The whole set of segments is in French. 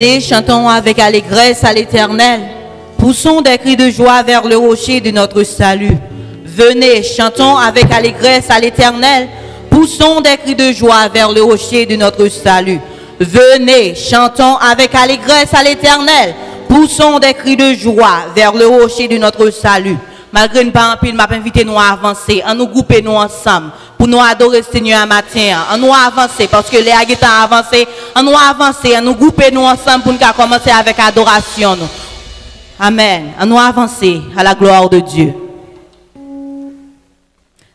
Chantons avec allégresse à l'Éternel. Poussons des cris de joie vers le rocher de notre salut. Venez, chantons avec allégresse à l'Éternel. Poussons des cris de joie vers le rocher de notre salut. Venez, chantons avec allégresse à l'Éternel. Poussons des cris de joie vers le rocher de notre salut. Malgré une pas m'a invité nous à avancer, à nous grouper nous ensemble pour nous adorer Seigneur matin. À nous avancer parce que les aguetants avancé, à nous avancer, à nous grouper nous ensemble pour nous commencer avec adoration. Amen. À nous avancer à la gloire de Dieu.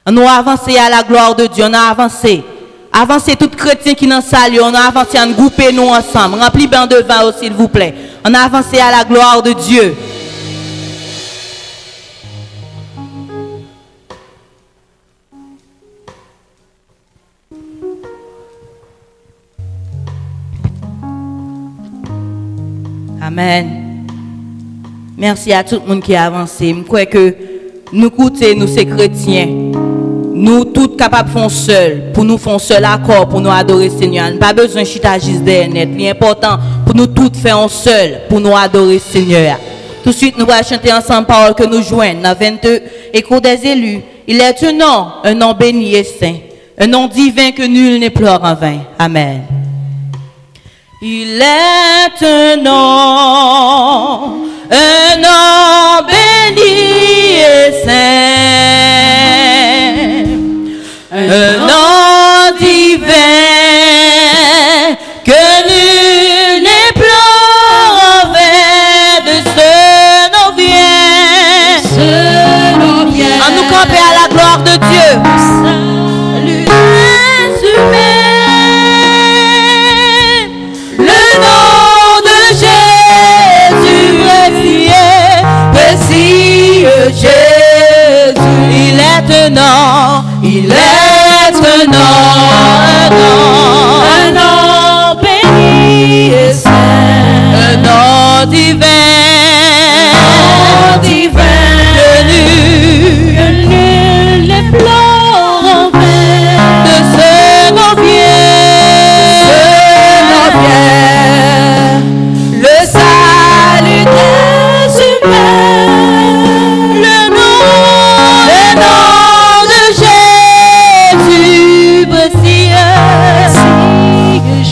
À nous avancer à la gloire de Dieu. On a avancé. Avancez tout chrétien qui dans salle, on a avancé à nous grouper nous ensemble. Remplis bien de vin s'il vous plaît. On a avancé à la gloire de Dieu. Amen. Merci à tout le monde qui a avancé. Je crois que nous écoutons, nous ces chrétiens, nous tous capables de faire seul, pour nous faire seul accord, pour nous adorer Seigneur. Pas besoin de chita net. L'important pour nous tous faire un seul, pour nous adorer Seigneur. Tout de suite, nous allons chanter ensemble parole que nous joignons dans 22 échos des élus. Il est un nom, un nom béni et saint, un nom divin que nul ne pleure en vain. Amen. Il est un nom, un nom béni et saint, un nom divin un nom, un nom, un nom béni et saint, un nom divin, divin,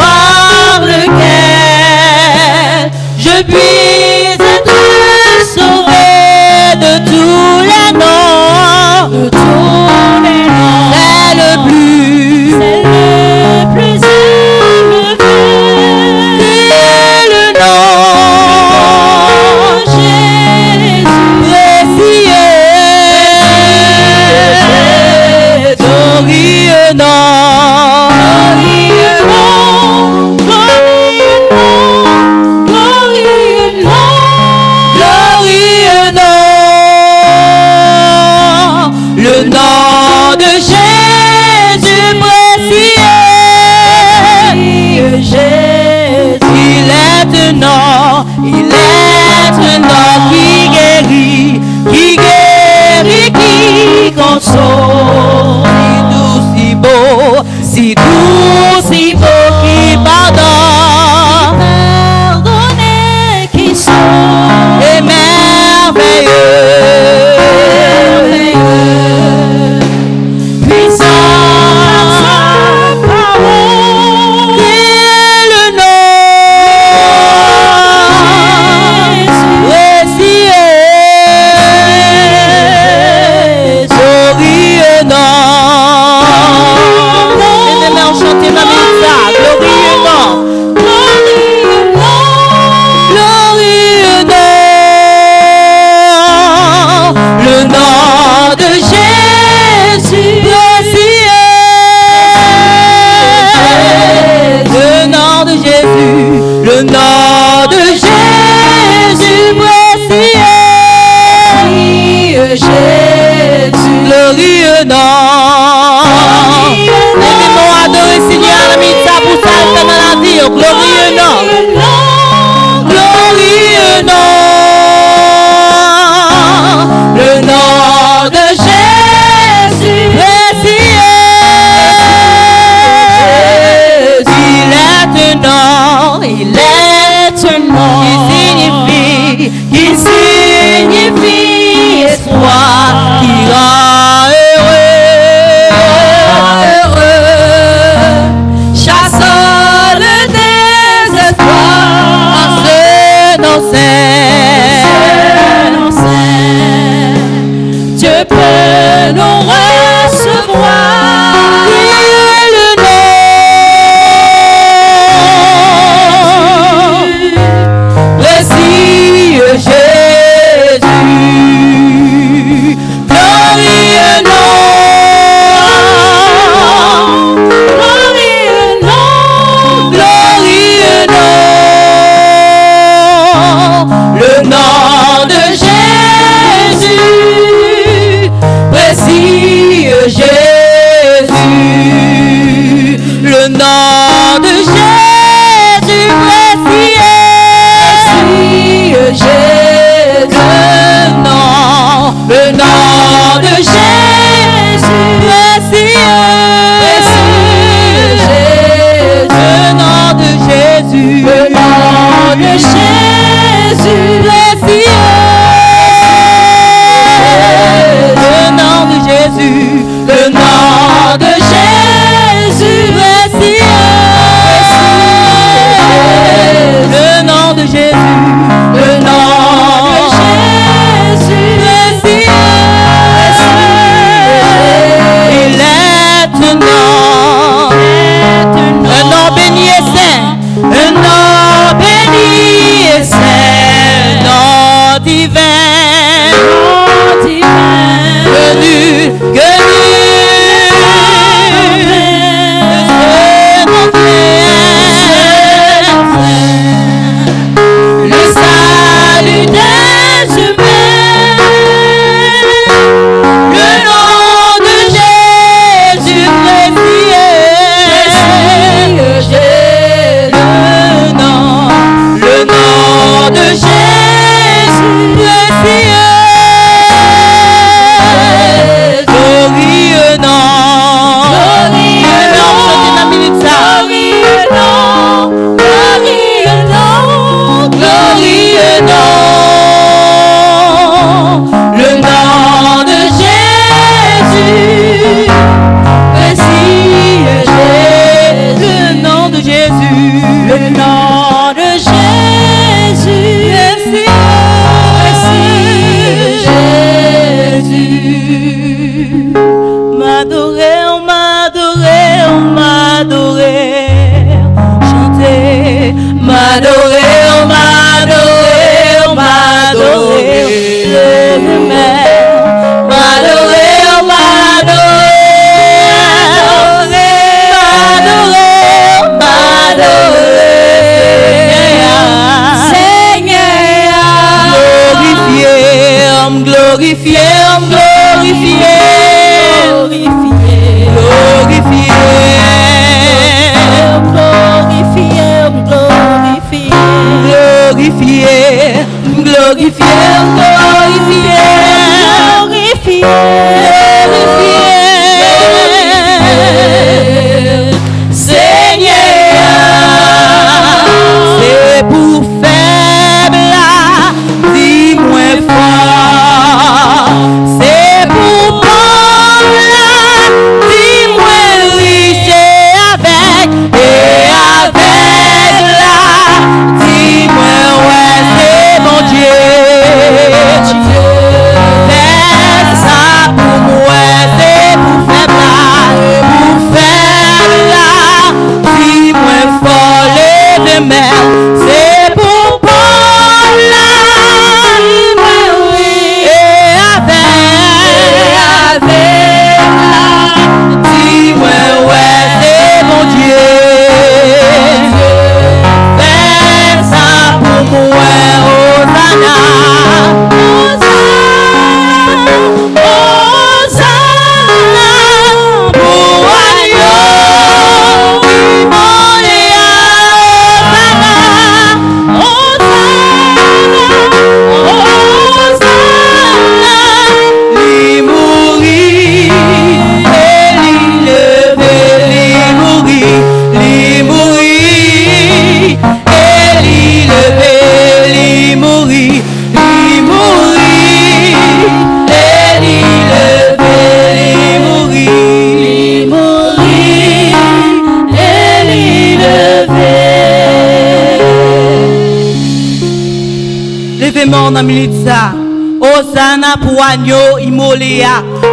par lequel je puis mort dans minute ça. Hosanna pour agneau immolé.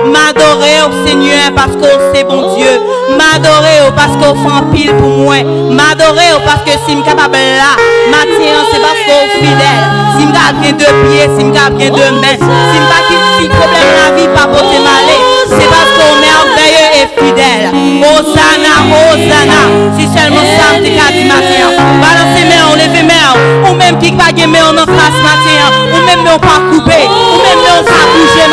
M'adorer au Seigneur parce que c'est bon Dieu. M'adorer parce qu'on fait pile pour moi. M'adorer parce que si je suis capable là, matin c'est parce qu'on est fidèle. Si je bien deux pieds, si je bien deux mains, si je si problème la vie, pas pour malais, c'est parce qu'on est merveilleux et fidèle. Hosanna, Hosanna. Si seulement ça me dit matin. Balancez main, on lève main. Ou même qui pas main en face matin. Ou même on pas coupé. Ou même on pas bougé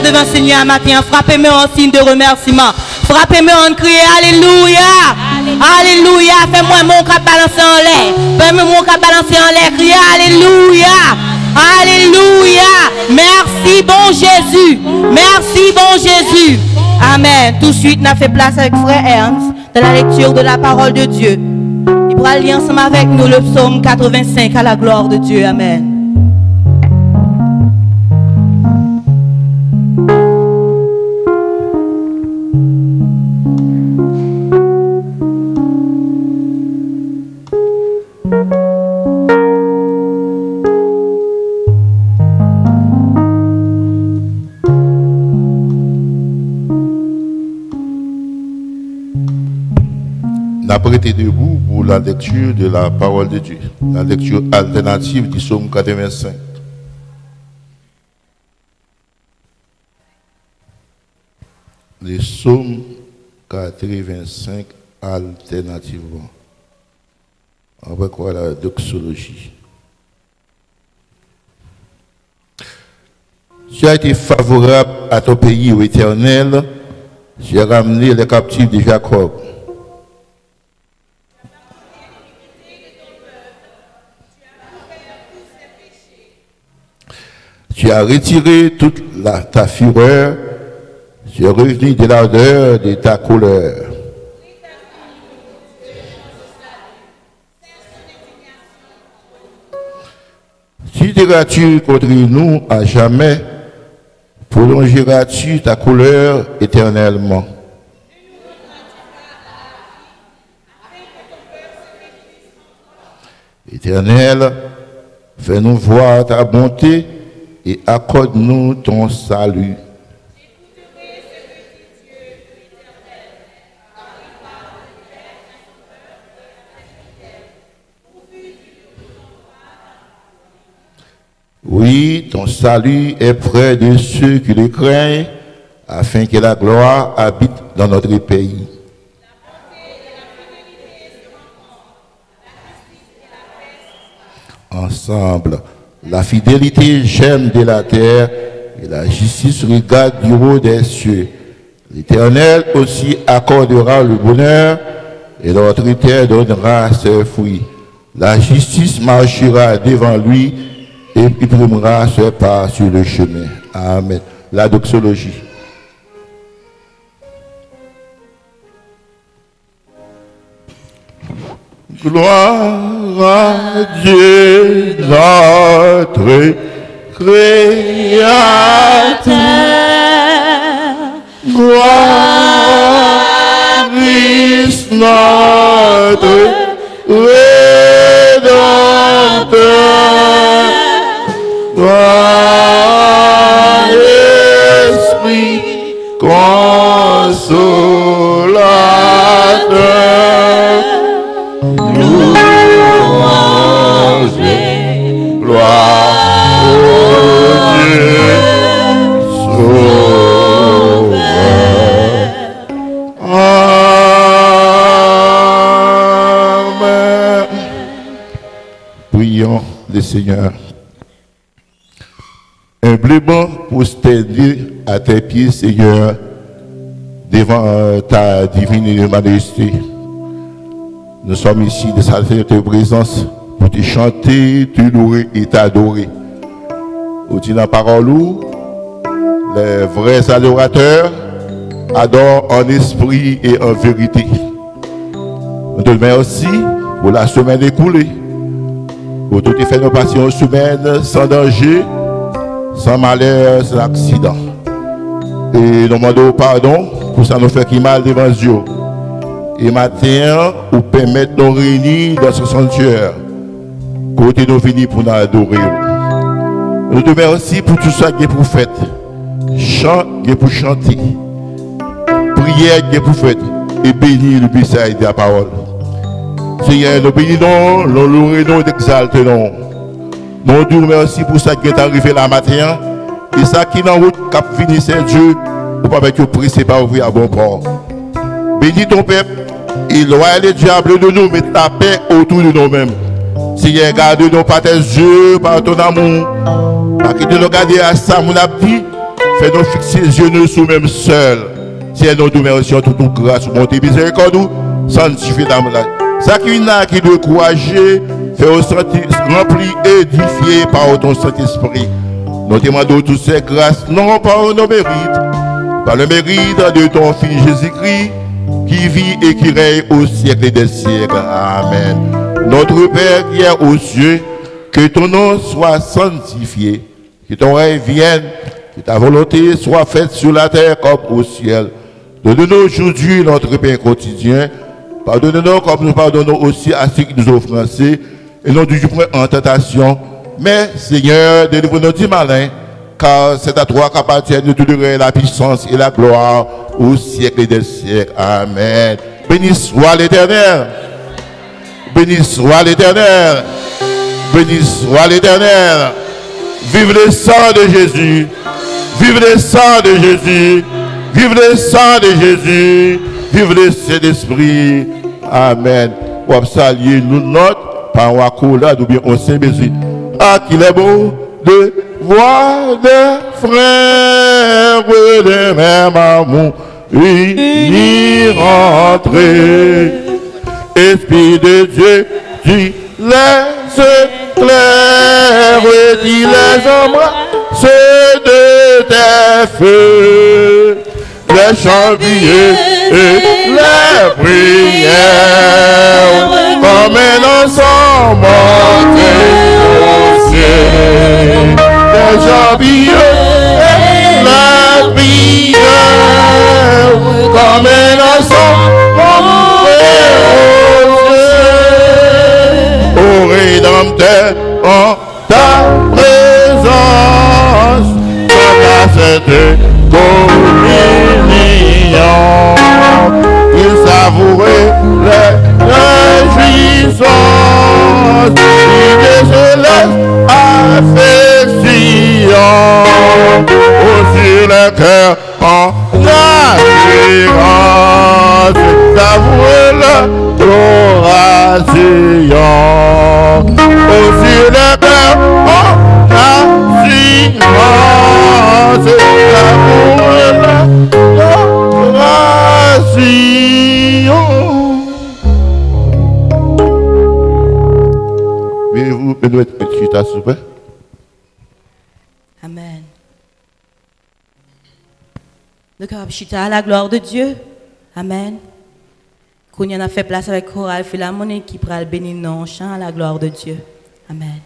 devant Seigneur matin. Frappez-moi en signe de remerciement. Frappez-moi en crier Alléluia. Alléluia. Fais-moi mon cap balancer en l'air. Fais-moi mon cap balancer en l'air. Criez Alléluia. Alléluia. Merci bon Jésus. Merci bon Jésus. Amen. Tout de suite, on a fait place avec frère Ernst de la lecture de la parole de Dieu. Il pourra lire ensemble avec nous le psaume 85 à la gloire de Dieu. Amen. Debout pour la lecture de la parole de Dieu, la lecture alternative du psaume 85. Le psaume 85 alternativement. Après quoi la doxologie. Tu as été favorable à ton pays, au éternel. Tu as ramené les captifs de Jacob. As retiré toute la, ta fureur, es revenu de l'ardeur de ta colère. Si diras-tu contre nous à jamais, prolongeras-tu ta colère éternellement? Éternel, fais-nous voir ta bonté et accorde-nous ton salut. Oui, ton salut est près de ceux qui le craignent, afin que la gloire habite dans notre pays. Ensemble, la fidélité j'aime de la terre et la justice regarde du haut des cieux. L'Éternel aussi accordera le bonheur et notre terre donnera ses fruits. La justice marchera devant lui et il primera ses pas sur le chemin. Amen. La doxologie. Gloire à Dieu, notre Créateur. Gloire à notre Rédempteur. Gloire à l'Esprit. du Seigneur. Humblement pour t'aider à tes pieds, Seigneur, devant euh, ta divine majesté. Nous sommes ici de saluer ta présence pour te chanter, te louer et t'adorer. Au dit la parole où les vrais adorateurs adorent en esprit et en vérité. Nous te remercie pour la semaine écoulée. Pour tout les nos passions humaines, sans danger, sans malheur, sans accident. Et nous demandons pardon pour ça nous fait qui mal devant Dieu. Et matin, nous permettons de nous réunir dans ce sanctuaire. Côté nous venir pour nous adorer. Nous te remercions pour tout ça qui est pour faire. Chant qui est pour chanter. Prière qui est pour faire. Et bénir le Bissaï de la parole. Seigneur, nous bénissons, nous louons, nous exaltons. Mon Dieu, merci pour ça qui est arrivé la matin. Et ça qui est en route, finit, c'est Dieu, pour pas mettre pressé par ouvrir à bon port. Bénis ton peuple, éloigne les diables de nous, mais ta paix autour de nous-mêmes. Seigneur, garde-nous par tes yeux, par ton amour. Par nous regarder à ça, mon appui, fais-nous fixer les yeux nous sous-mêmes seuls. Seigneur, nous te remercions toute grâce, mon miséricorde, sanctifie dans ça qui n'a qui doit courager, fait rempli, édifié par ton Saint-Esprit. Nous te demandons toutes ces grâces, non par nos mérites, par le mérite de ton Fils Jésus-Christ, qui vit et qui règne au siècle des siècles. Amen. Notre Père qui est aux cieux, que ton nom soit sanctifié, que ton règne vienne, que ta volonté soit faite sur la terre comme au ciel. Donne-nous aujourd'hui notre pain quotidien Pardonnez-nous comme nous pardonnons aussi à ceux qui nous ont offensés. Et non du point en tentation. Mais Seigneur, délivre-nous du malin. Car c'est à toi qu'appartiennent tout le la puissance et la gloire au siècle des siècles. Amen. Béni soit l'éternel. Béni soit l'éternel. Béni soit l'éternel. Vive le sang de Jésus. Vive le sang de Jésus. Vive le sang de Jésus. Vive le Saint-Esprit. Amen. On salue nous notre par un accolade ou bien on. Ah, qu'il est beau de voir des frères de même amour unis rentrer. Esprit de Dieu, tu laisses clair et tu les embrasses de tes feux des chambriers et les prières comme un ensemble monté au ciel. Des chambriers et les prières comme un ensemble monté au ciel. Au Rédempteur en ta présence, comme à cette commune souriante, il savourait les réjouissances du céleste affection. Oh, sur le cœur en assurance, savourait l'adoration. nous, nous excuser, s'il vous plaît. Amen. Donc, chita à la gloire de Dieu. Amen. Qu'on a fait place avec Chorale Philharmonique qui pourra le bénir non chant à la gloire de Dieu. Amen.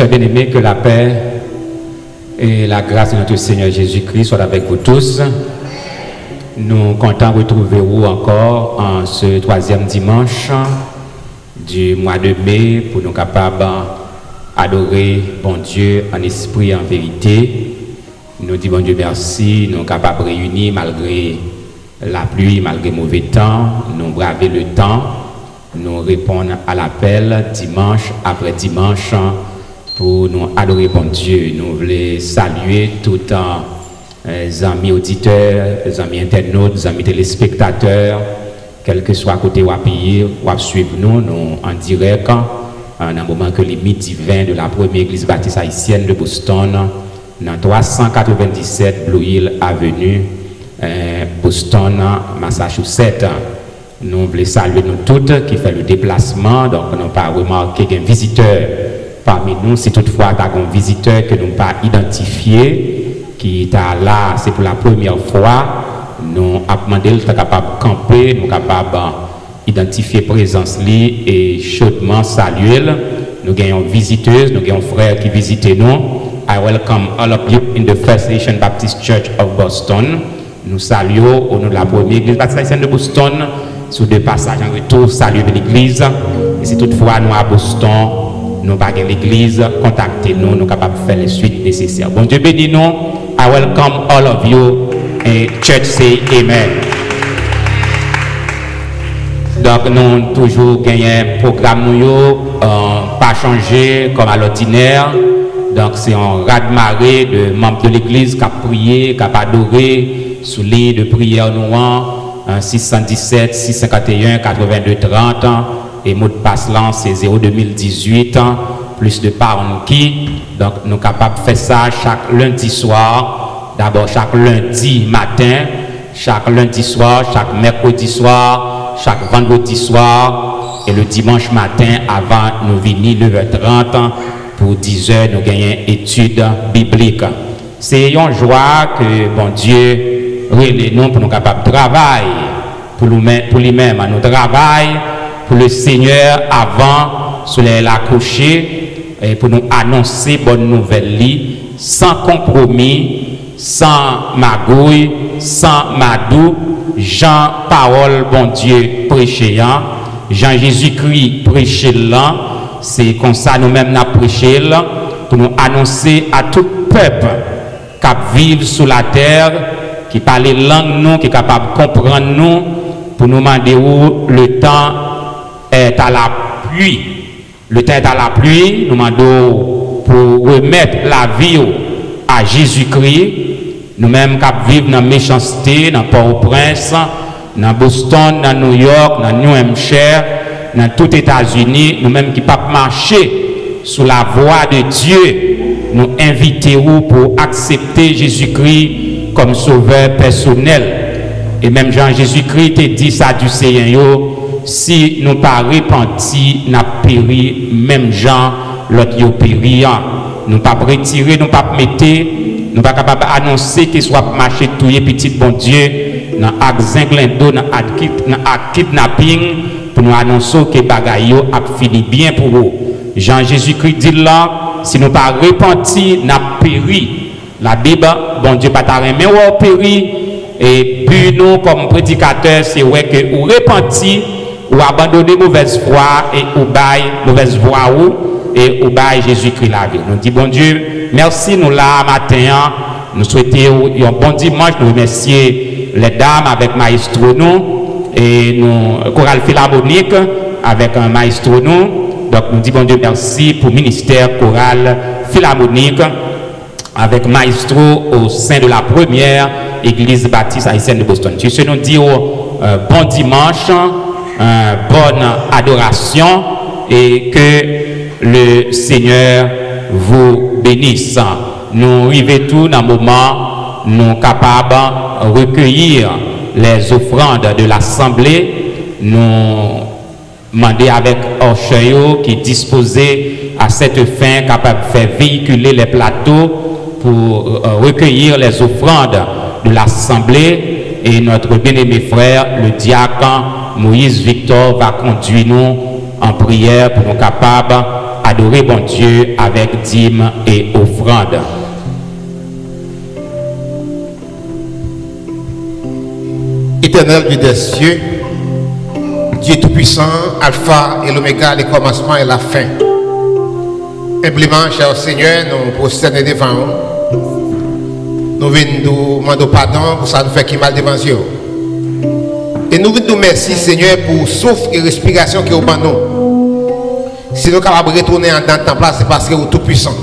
Et bien-aimés, que la paix et la grâce de notre Seigneur Jésus-Christ soient avec vous tous. Nous comptons retrouver vous encore en ce troisième dimanche du mois de mai pour nous capables d'adorer bon Dieu en esprit et en vérité. Nous disons bon Dieu merci, nous capables de réunir malgré la pluie, malgré mauvais temps, nous braver le temps, nous répondre à l'appel dimanche après dimanche pour nous adorer bon Dieu. Nous voulons saluer tout les amis auditeurs, amis internautes, amis téléspectateurs, quel que soit côté ou à ou à suivre nous, nous en direct, en un moment que les midi 20 de la première église baptiste haïtienne de Boston, dans 397 Blue Hill Avenue, Boston, Massachusetts. Nous voulons saluer nous toutes qui fait le déplacement, donc nous n'avons pas remarqué qu'un visiteur parmi nous, si toutefois tu as un visiteur que nous pas identifié, qui est là, c'est pour la première fois, nous avons demandé d'être capable de camper, nous sommes capables d'identifier présence li et chaudement saluer. Nous avons une visiteuse, nous avons un frère qui visite nous. I welcome all of you in the First Asian Baptist Church of Boston. Nous saluons au nom de la première église baptiste de Boston. Sur deux passages en retour, saluer l'église. Et si toutefois nous à Boston, nous pas l'église, contactez-nous, nous sommes capables de faire les suites nécessaires. Bon Dieu bénis nous. I welcome all of you. Et church say amen. Donc nous toujours gagné un programme nous euh, pas changé comme à l'ordinaire. Donc c'est un raz-de-marée de membres de l'église qui a prié, qui a adoré sous lit de prière nous 617 651 82 30 et mot de passe là c'est 0 2018 plus de parents qui donc nous sommes capables de faire ça chaque lundi soir. D'abord chaque lundi matin chaque lundi soir chaque mercredi soir chaque vendredi soir. Et le dimanche matin avant nous venir 9h30 pour 10h nous gagnons études bibliques. C'est une joie que bon Dieu les nous pour nous capables de travailler. Pour lui-même nous travail pour le Seigneur avant sur la coucher pour nous annoncer bonne nouvelle sans compromis sans magouille sans madou Jean parole bon Dieu prêché Jean Jésus-Christ prêché là. C'est comme ça nous-mêmes nous prêché pour nous annoncer à tout peuple qui vivent sur la terre qui parle langue nous, qui est capable de comprendre nous, pour nous demander où le temps est à la pluie. Le temps est à la pluie, nous demandons pour remettre la vie à Jésus-Christ. Nous-mêmes qui vivons dans la méchanceté, dans Port-au-Prince, dans Boston, dans New York, dans New Hampshire, dans les États-Unis, nous-mêmes qui ne pas marcher sous la voie de Dieu, nous invitons pour accepter Jésus-Christ comme sauveur personnel. Et même Jean Jésus-Christ te dit ça du Seigneur, si nou pa repenti, na peri menm jan lot yo peri an. Nou pa retire, nou pa mette, nou pa kapab anonse ki swa mache touye pitit bon Diyo nan ak zinglendo, nan ak, kit, nan ak kidnapping pou nou anonso ki bagay yo ap fini bien pou ou. Jean Jésus-Christ dit la, si nou pa repenti, na peri. La Bible, bon Dieu patare, men ou péri, et puis nous, comme prédicateurs, c'est vrai que ou repenti, ou abandonner mauvaise foi et ou bail mauvaise voie ou et ou bail Jésus-Christ la vie. Nous dit bon Dieu, merci nous là matin. Nous souhaitons un bon dimanche. Nous remercions les dames avec maestro nous et nous chorale philharmonique avec un maestro nous. Donc nous disons bon Dieu merci pour le ministère choral philharmonique avec maestro au sein de la première église baptiste haïtienne de Boston. Je nous dire euh, bon dimanche, euh, bonne adoration et que le Seigneur vous bénisse. Nous arrivons tout dans moment, nous capables de recueillir les offrandes de l'Assemblée. Nous demander avec Orcheyo qui disposé à cette fin, capable de faire véhiculer les plateaux pour euh, recueillir les offrandes de l'Assemblée. Et notre bien-aimé frère, le diacre Moïse Victor, va conduire nous en prière pour nous capables d'adorer bon Dieu avec dîmes et offrandes. Éternel Dieu des cieux, Dieu Tout-Puissant, Alpha et l'Oméga, le commencement et la fin. Humblement, cher Seigneur, nous prosternons devant nous. Nous venons nous demander pardon pour ça nous fait qui mal devant Dieu. Et nous nous merci, Seigneur, pour souffle et respiration qui est au nous. Si nous sommes capables de retourner en dans place, c'est parce que vous tout-puissant.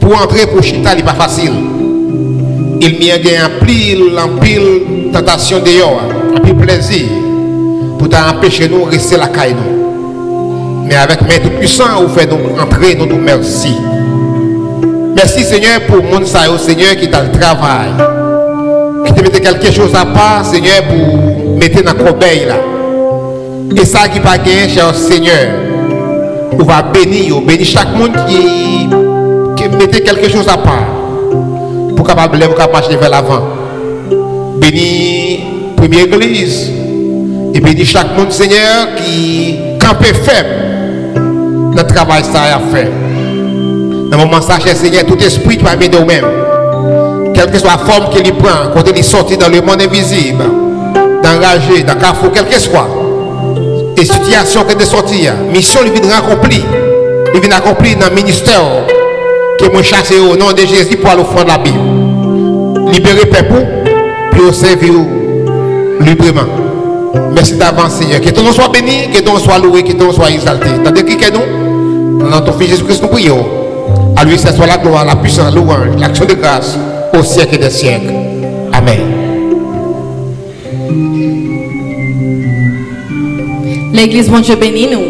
Pour entrer pour Chita, ce n'est pas facile. Il m'y a un pile, en pile tentation dehors, un pile plaisir pour t'empêcher nous de rester la caille. Mais avec main tout puissant, vous faites nous entrer, nous merci. Merci Seigneur pour mon Seigneur qui t'a le travail. Qui te mette quelque chose à part, Seigneur, pour mettre dans la corbeille là. Et ça qui va gagner, cher Seigneur, on va bénir, bénir chaque monde qui, qui mette quelque chose à part pour capable de marcher vers l'avant. Bénis première église. Et bénis chaque monde, Seigneur, qui campait faible dans le travail ça a fait. Dans le moment ça, cher Seigneur, tout esprit va de même. Quelle que soit la forme qu'il prend, quand il est sorti dans le monde invisible, d'enrager, dans carrefour, quel que soit, et situation qu'il est sorti, mission il vient accomplir. Il vient accomplir dans le ministère que moi chassé au nom de Jésus pour aller au fond de la Bible. Libérer peuple, puis servir librement. Merci d'avance, Seigneur. Que ton nom soit béni, que ton nom soit loué, que ton nom soit exalté. Tandis que nous, dans ton Fils Jésus-Christ, nous prions. À lui, ce soit la gloire, la puissance, louange, l'action de grâce au siècle des siècles. Amen. L'église, bon Dieu bénit nous.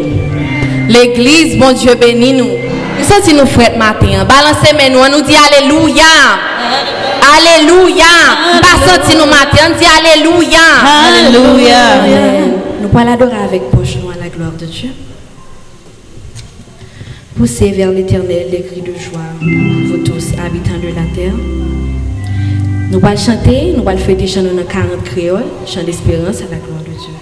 L'église, bon Dieu bénit nous. Nous sommes nous frères matin. Balancez mes nous, on nous dit Alléluia. Alléluia. Pas senti nous matin, on dit Alléluia. Alléluia. Nous allons l'adorer avec poche à la gloire de Dieu. Poussez vers l'éternel des cris de joie, vous tous habitants de la terre. Nous allons chanter, nous allons faire des chants dans 40 créoles, chants d'espérance à la gloire de Dieu.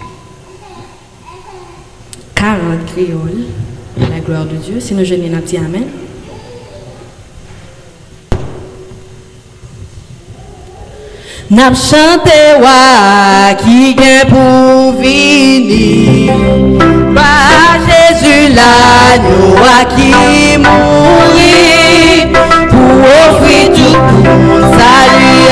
40 créoles à la gloire de Dieu. Si nous jeunes, nous dit Amen. N'a chanté wa qui gagne pour venir. Par Jésus l'agneau à qui mourit pour offrir tout pour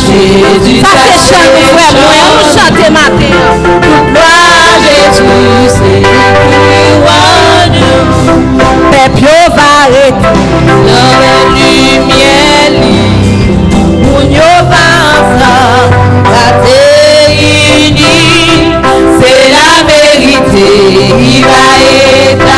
Jésus. Ça c'est chant, nous frères, moi, on chante matin. Gloire Jésus, c'est nous. Peuple va arrêter dans la lumière vérité, il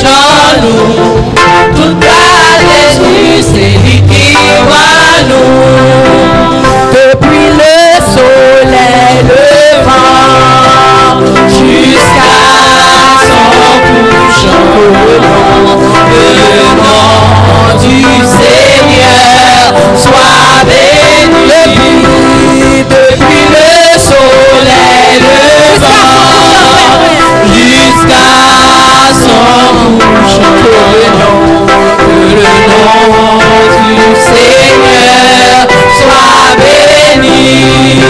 chants nous, toute à Jésus, c'est lui qui nous. Depuis le soleil levant jusqu'à son couchant, le nom du Seigneur soit béni. Depuis le soleil levant jusqu'à chanterai donc que le nom du Seigneur soit béni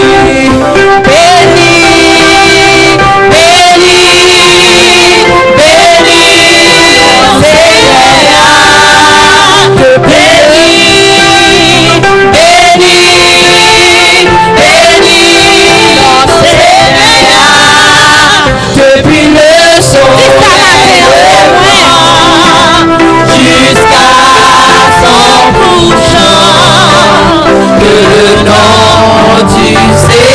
le nom du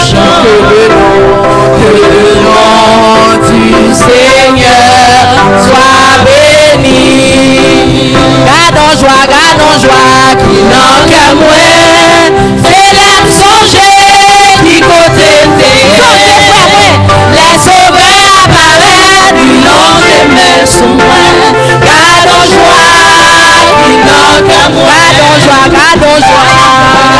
chante que le nom du Seigneur soit béni. Gardons joie, gardons joie, qui n'en qu'à moins. C'est l'âme songée qui côté Les sauveurs apparaissent du nom des mers sous moi. Gardons joie, qui n'en qu'à moins. Gardons joie, gardons joie.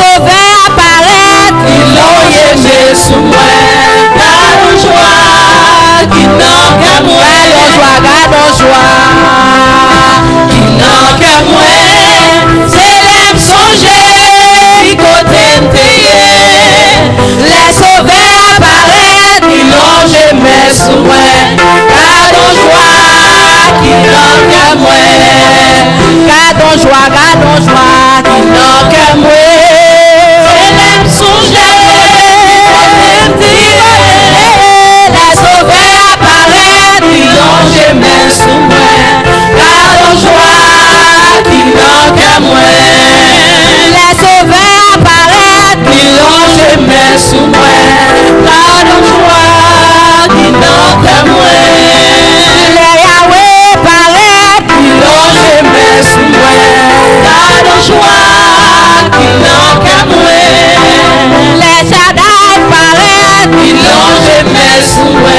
Les sauvés apparaître. Sous moi. Gardons joie, qui n'en que moi. Joie, gardons joie. Qui n'en que moi. C'est l'aime songer, qui côté. Les sauvés apparaître, jamais sous moi. Gardons joie, qui n'en que moi. Gardons joie, gardons joie. Qui n'en que moi. Moi. Gardons joie, qui n'en que moi. Les Yahweh apparaître. Ils l'ont jamais sous moi. Gardons joie, qui n'en que moi. Les Shaddai apparaître. Ils l'ont jamais sous moi.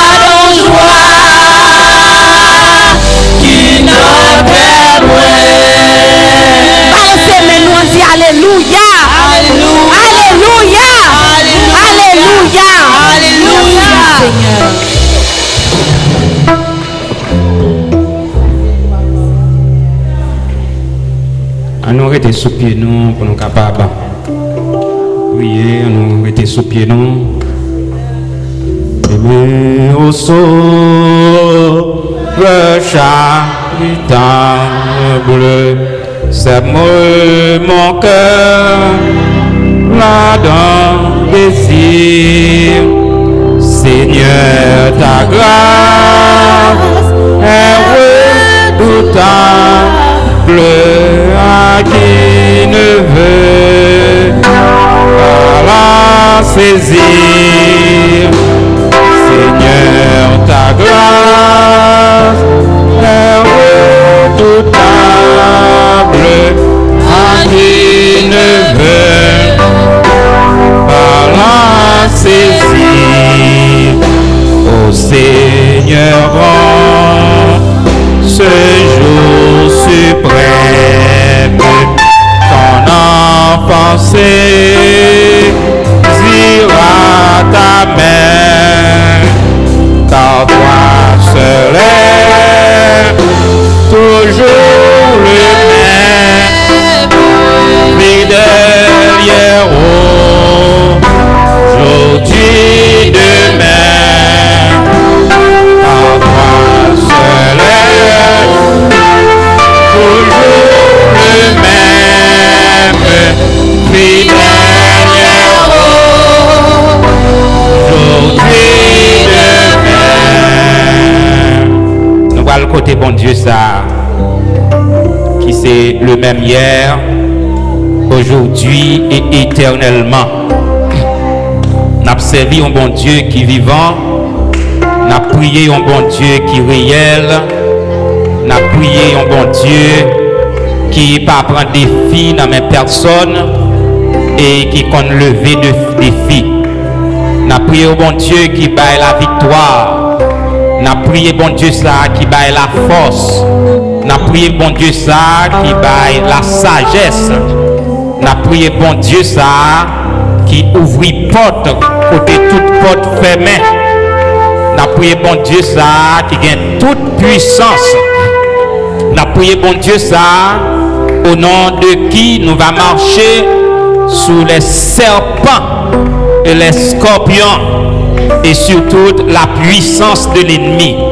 Alléluia. Alléluia. Alléluia. Alléluia. Seigneur. On nous rester sous pied nous pour nous capables prier, on nous rester sous pied nous. Aimer au sauveur charitable, c'est mon cœur, là-dedans désir. Seigneur, ta grâce est redoutable à qui ne veut pas la saisir. Seigneur, ta grâce ce même hier, aujourd'hui et éternellement. N'a servi un bon Dieu qui est vivant, n'a prié un bon Dieu qui est réel, n'a prié un bon Dieu qui pas prendre défi dans mes personnes et qui compte lever de défis. N'a prié au bon Dieu qui baille la victoire. N'a prié bon Dieu ça qui baille la force. N'a prié bon Dieu ça qui baille la sagesse. N'a prié bon Dieu ça qui ouvre porte côté toute porte fermée. N'a prié bon Dieu ça qui gagne toute puissance. N'a prié bon Dieu ça au nom de qui nous va marcher sous les serpents et les scorpions et surtout la puissance de l'ennemi.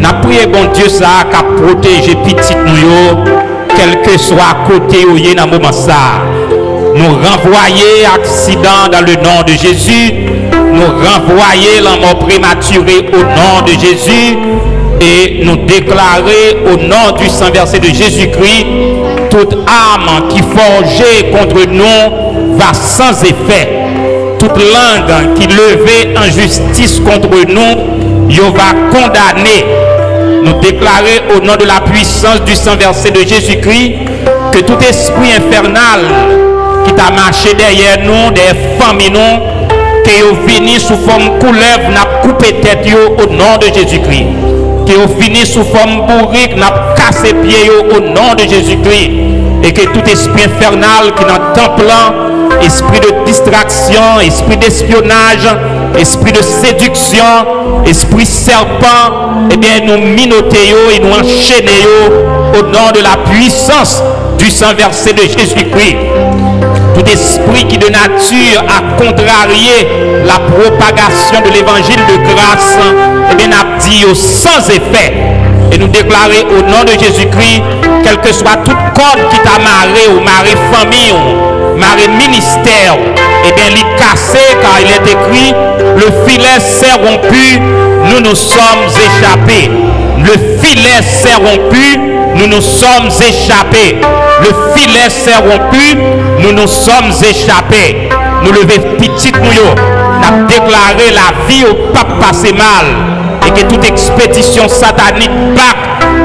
N'a prié bon Dieu ça qu'a protégé petit nous quel que soit côté où il dans moment ça. Nous renvoyer accident dans le nom de Jésus. Nous renvoyer la mort prématurée au nom de Jésus et nous déclarer au nom du sang versé de Jésus-Christ toute arme qui forgeait contre nous va sans effet. Toute langue qui levait en justice contre nous, il va condamner. Nous déclarer au nom de la puissance du sang versé de Jésus-Christ que tout esprit infernal qui t'a marché derrière nous, des familles nous, qui est venu sous forme couleuvre, n'a coupé tête au nom de Jésus-Christ. Qui est fini sous forme bourrique, n'a cassé pied au nom de Jésus-Christ. Et que tout esprit infernal qui dans temple, esprit de distraction, esprit d'espionnage, esprit de séduction, esprit serpent, eh bien nous minoter et nous enchaîner au nom de la puissance du sang versé de Jésus-Christ. Tout esprit qui de nature a contrarié la propagation de l'évangile de grâce, eh bien, a dit sans effet. Et nous déclarer au nom de Jésus-Christ, quel que soit toute corde qui t'a marré ou marré famille ou marré ministère, eh bien, il cassé car il est écrit, le filet s'est rompu, nous nous sommes échappés. Le filet s'est rompu, nous nous sommes échappés. Le filet s'est rompu, nous nous sommes échappés. Nous lever petit nous, n'a déclaré la vie au pape passé mal et que toute expédition satanique back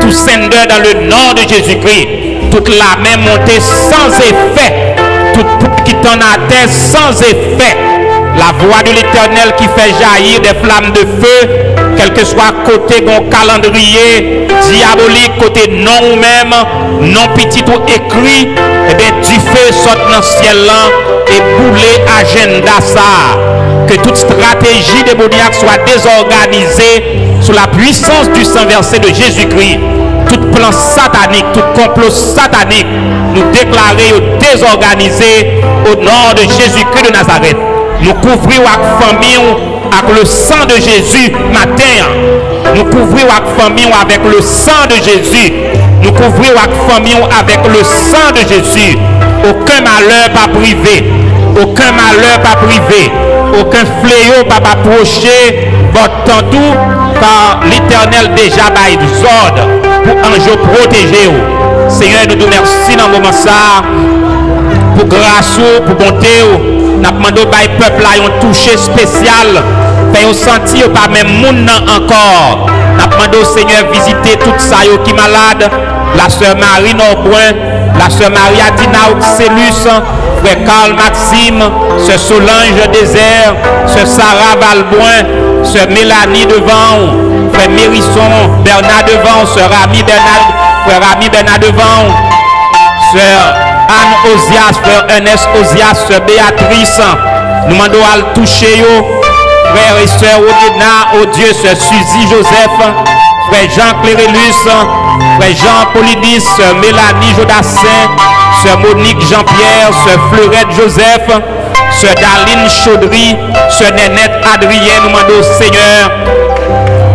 tout sender dans le nom de Jésus-Christ. Toute la main montée sans effet. Toute qui t'en a terre sans effet. La voix de l'éternel qui fait jaillir des flammes de feu, quel que soit côté mon calendrier diabolique, côté non ou même, non petit ou écrit, et eh bien du feu saute dans le ciel là et bouler agenda ça. Que toute stratégie démoniaque soit désorganisée sous la puissance du sang versé de Jésus-Christ. Tout plan satanique, tout complot satanique, nous déclarer ou désorganiser au nom de Jésus-Christ de Nazareth. Nous couvrons la famille avec le sang de Jésus matin. Nous couvrons la famille avec le sang de Jésus. Nous couvrons la famille avec le sang de Jésus. Aucun malheur pas privé. Aucun malheur pas privé. Aucun fléau pas approché votre tout car l'éternel déjà baille ordre pour ange protéger. Seigneur, nous te remercions dans le moment ça pour grâce, pour bonté. Nous demandons au peuple un touché spécial. Fait sentir pas même monde encore. Nous demandons au Seigneur visiter tout ça qui malade. La sœur Marie Norboin, la sœur Maria Dina Oxelus, frère Carl Maxime, sœur Solange Désert, sœur Sarah Valboin, sœur Mélanie Devant, frère Mérisson, Bernard Devant, sœur Ami Bernard, frère Ami Bernard Devant, sœur Anne Ozias, frère Ernest Ozias, sœur Béatrice. Nous demandons à toucher, frère et sœur Odina, oh Dieu, sœur Suzy Joseph, frère Jean Clérélus, frère Jean Polydis, sœur Mélanie Jodassin, sœur Monique Jean-Pierre, sœur Fleurette Joseph, sœur Darline Chaudry, sœur Nénette Adrien, nous demandons au Seigneur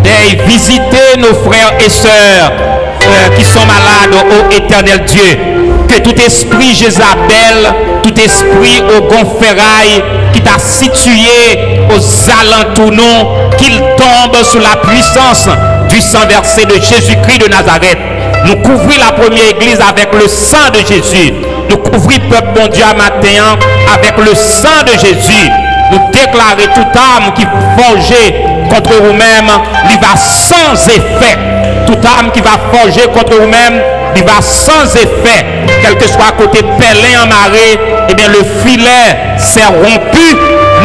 d'aller visiter nos frères et sœurs qui sont malades, au éternel Dieu que tout esprit Jézabel, tout esprit au gonferail qui t'a situé aux alentours, qu'il tombe sous la puissance du sang versé de Jésus-Christ de Nazareth. Nous couvrons la première église avec le sang de Jésus. Nous couvrir peuple bon Dieu à matin avec le sang de Jésus. Nous déclarer toute âme qui forger contre vous-même, il va sans effet. Toute âme qui va forger contre vous-même, il va sans effet. Quel que soit côté Pélin en marée, eh bien le filet s'est rompu.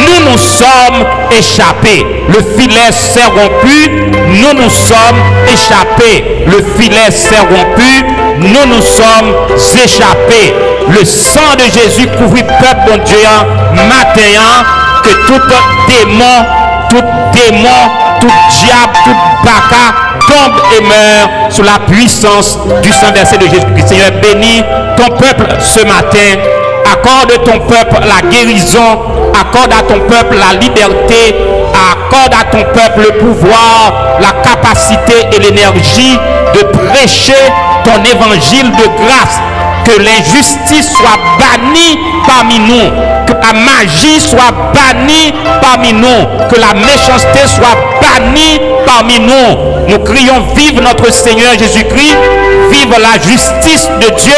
Nous nous sommes échappés. Le filet s'est rompu. Nous nous sommes échappés. Le filet s'est rompu. Nous nous sommes échappés. Le sang de Jésus couvrit peuple bon Dieu matin que tout démon, tout démon, tout diable, tout baka tombe et meurt sous la puissance du sang versé de Jésus-Christ. Seigneur, bénis ton peuple ce matin. Accorde ton peuple la guérison. Accorde à ton peuple la liberté. Accorde à ton peuple le pouvoir, la capacité et l'énergie de prêcher ton évangile de grâce que l'injustice soit bannie parmi nous, que la magie soit bannie parmi nous, que la méchanceté soit bannie parmi nous. Nous crions vive notre Seigneur Jésus-Christ, vive la justice de Dieu,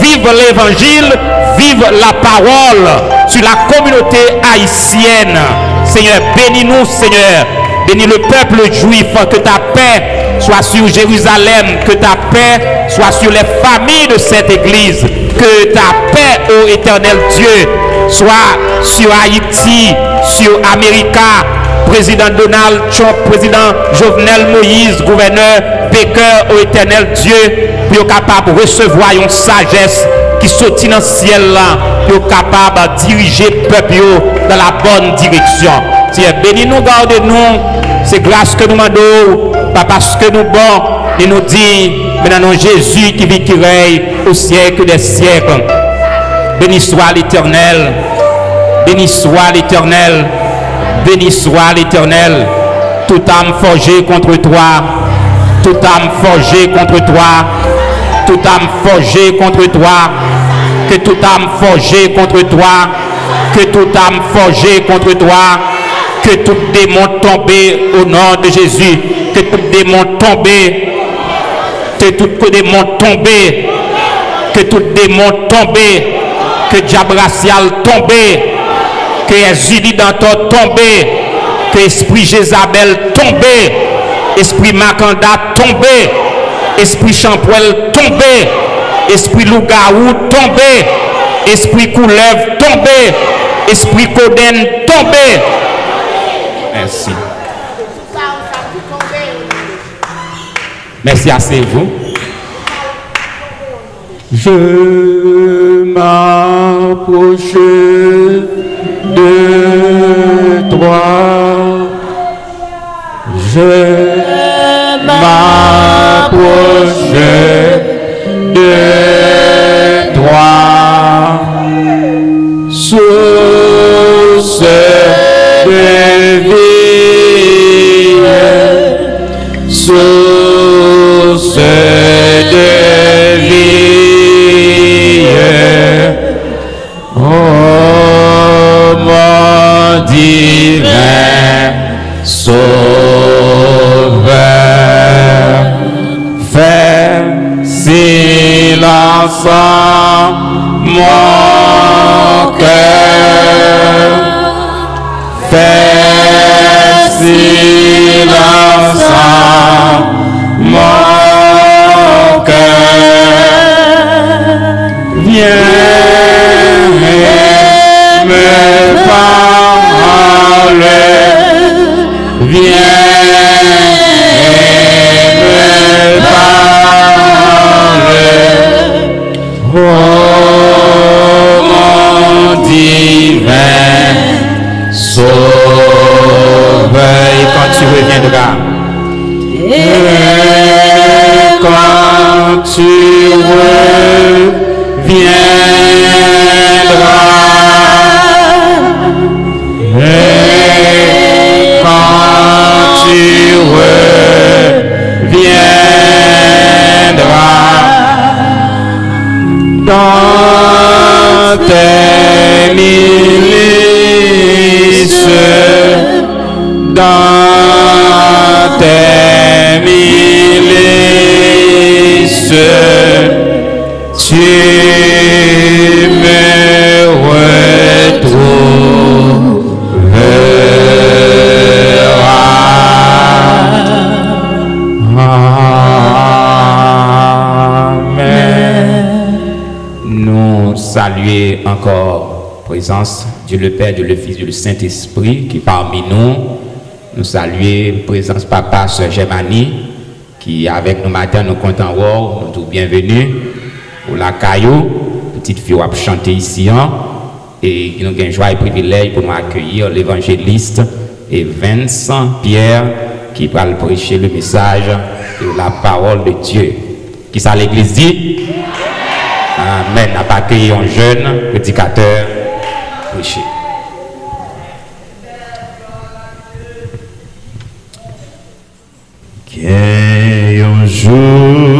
vive l'évangile, vive la parole sur la communauté haïtienne. Seigneur, bénis-nous, Seigneur. Bénis le peuple juif, que ta paix soit sur Jérusalem, que ta paix soit sur les familles de cette église, que ta paix, ô éternel Dieu, soit sur Haïti, sur America, président Donald Trump, président Jovenel Moïse, gouverneur Baker, ô éternel Dieu, pour capable de recevoir une sagesse qui sortit dans le ciel là, pour capable de diriger le peuple dans la bonne direction. Seigneur, bénis-nous, garde-nous. C'est grâce que nous demandons, pas parce que nous bon, il nous dit, mais non Jésus qui vit, qui règne au siècle des siècles. Béni soit l'éternel. Béni soit l'éternel. Béni soit l'éternel. Toute âme forgée contre toi. Toute âme forgée contre toi. Toute âme forgée contre toi. Que toute âme forgée contre toi. Que toute âme forgée contre toi que tout démon tombe au nom de Jésus, que tout démon tombe, que tout démon tombe, que tout démon tombe, que diable tombe, que Ezili Danton tombe, que esprit Jézabel tombe, esprit Macanda tombe, esprit Champoel tombe, esprit Lougaou tombe, esprit Couleuvre tombe, esprit Coden tombe. Merci. Merci à vous. Je m'approche de toi. Je m'approche en mon cœur. Fais silence en mon cœur. Viens reviendras, et quand tu reviendras, et quand tu reviendras, dans tes tu Nous saluons encore présence Dieu le Père, Dieu le Fils, Dieu le Saint-Esprit qui parmi nous. Nous saluons présence Papa, Sœur Germanie qui avec nous matin, nous comptons voir, nous tous bienvenus pour la caillou, petite fille qui chanter ici, hein, et nous avons joie et privilège pour nous accueillir l'évangéliste et Vincent Pierre qui va prêcher le message de la parole de Dieu. Qui ça l'église dit? Amen. N'a pas accueilli un jeune prédicateur prêcher. Qu'un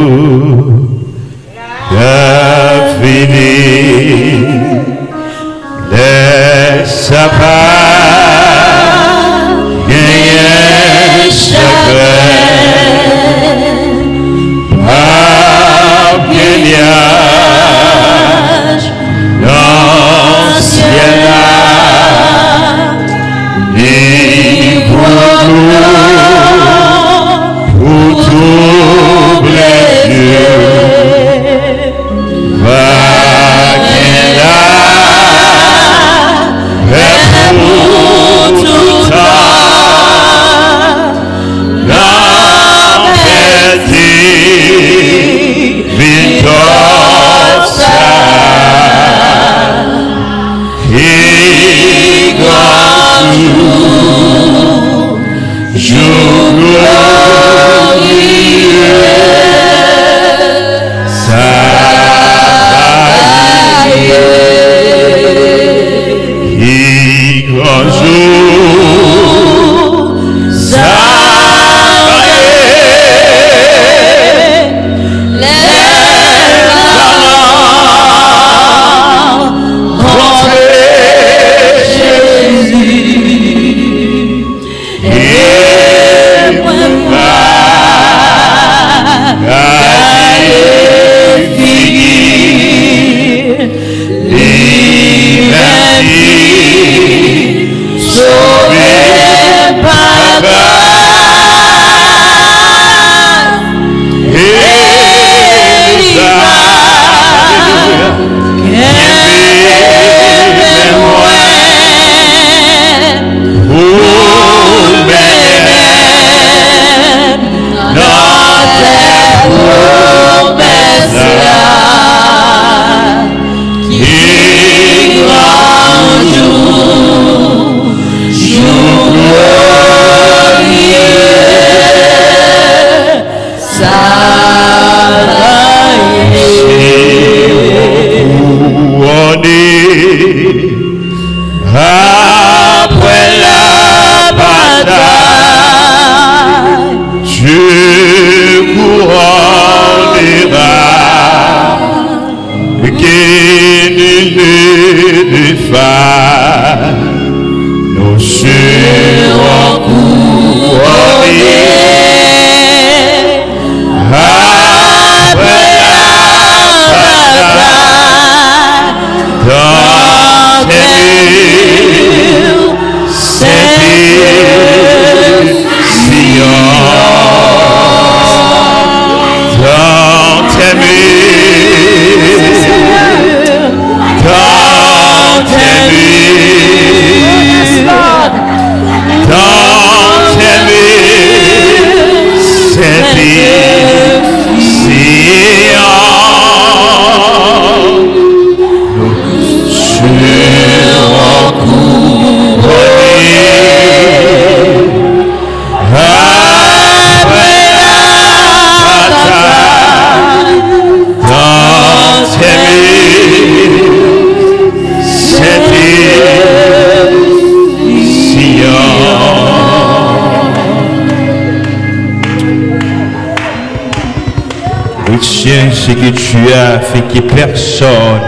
ce que tu as fait que personne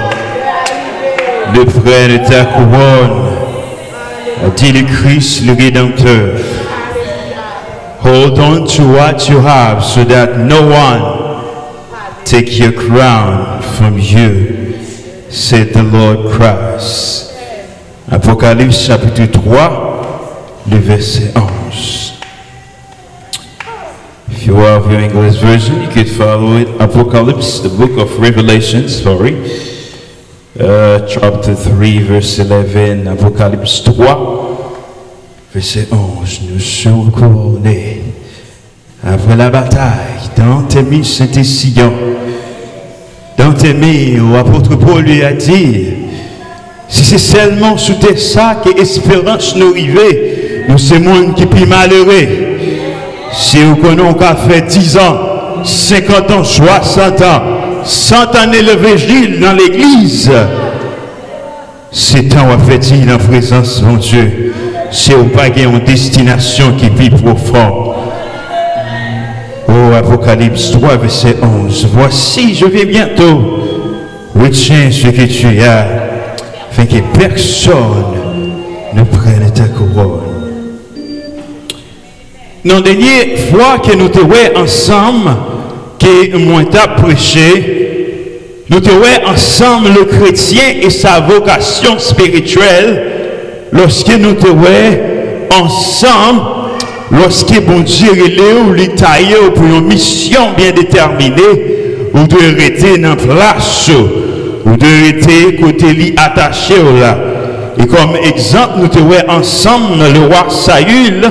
frère de ta couronne, dit le Christ le Rédempteur. Hold on to what you have so that no one take your crown from you, said the Lord Christ. Apocalypse chapitre 3, le verset 11. You have your English version, you could follow it. Apocalypse, the book of Revelation, sorry. Uh, chapter 3, verse 11, Apocalypse 3, verset 11. Nous sommes couronnés après la bataille dans tes mis Saint-Sion. Dans tes mis, où apôtre Paul lui a dit, si c'est seulement sous tes sacs et espérance nous arriver, nous c'est monde qui plus malheureux. Si vous connaissez qu'à fait 10 ans, 50 ans, 60 ans, 100 années le vigile dans l'église, c'est temps à fait il en présence de mon Dieu. C'est au pas une destination qui vit profond. Au Apocalypse 3, verset 11. Voici, je viens bientôt. Retiens ce que tu as, afin que personne ne prenne ta couronne. Dans la dernière fois que nous étions ensemble, que moi t'ai prêché, nous étions ensemble le chrétien et sa vocation spirituelle, lorsque nous étions ensemble, lorsque bon Dieu est taillé pour une mission bien déterminée, ou de rester dans place, ou de rester côté attaché là. Et comme exemple, nous étions ensemble le roi Saül,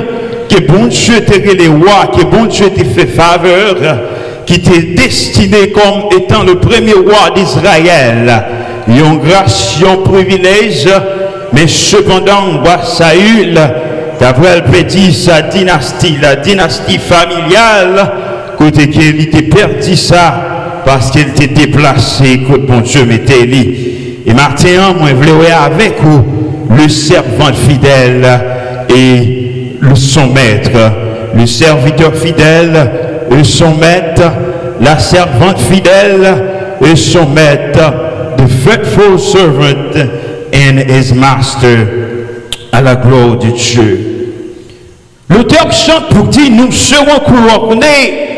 que bon Dieu t'a les rois, que bon Dieu t'a fait faveur, qui était destiné comme étant le premier roi d'Israël. Une grâce, un privilège, mais cependant, Saül, d'après le sa dynastie, la dynastie familiale, côté qu'il était perdu ça, parce qu'il était déplacé, côté bon Dieu mettait lui. Et Martin, moi, je voulais avec vous, le servant fidèle et le son maître, le serviteur fidèle, le son maître, la servante fidèle, et son maître, the faithful servant and his master, à la gloire de Dieu. L'auteur chante pour dire, nous serons couronnés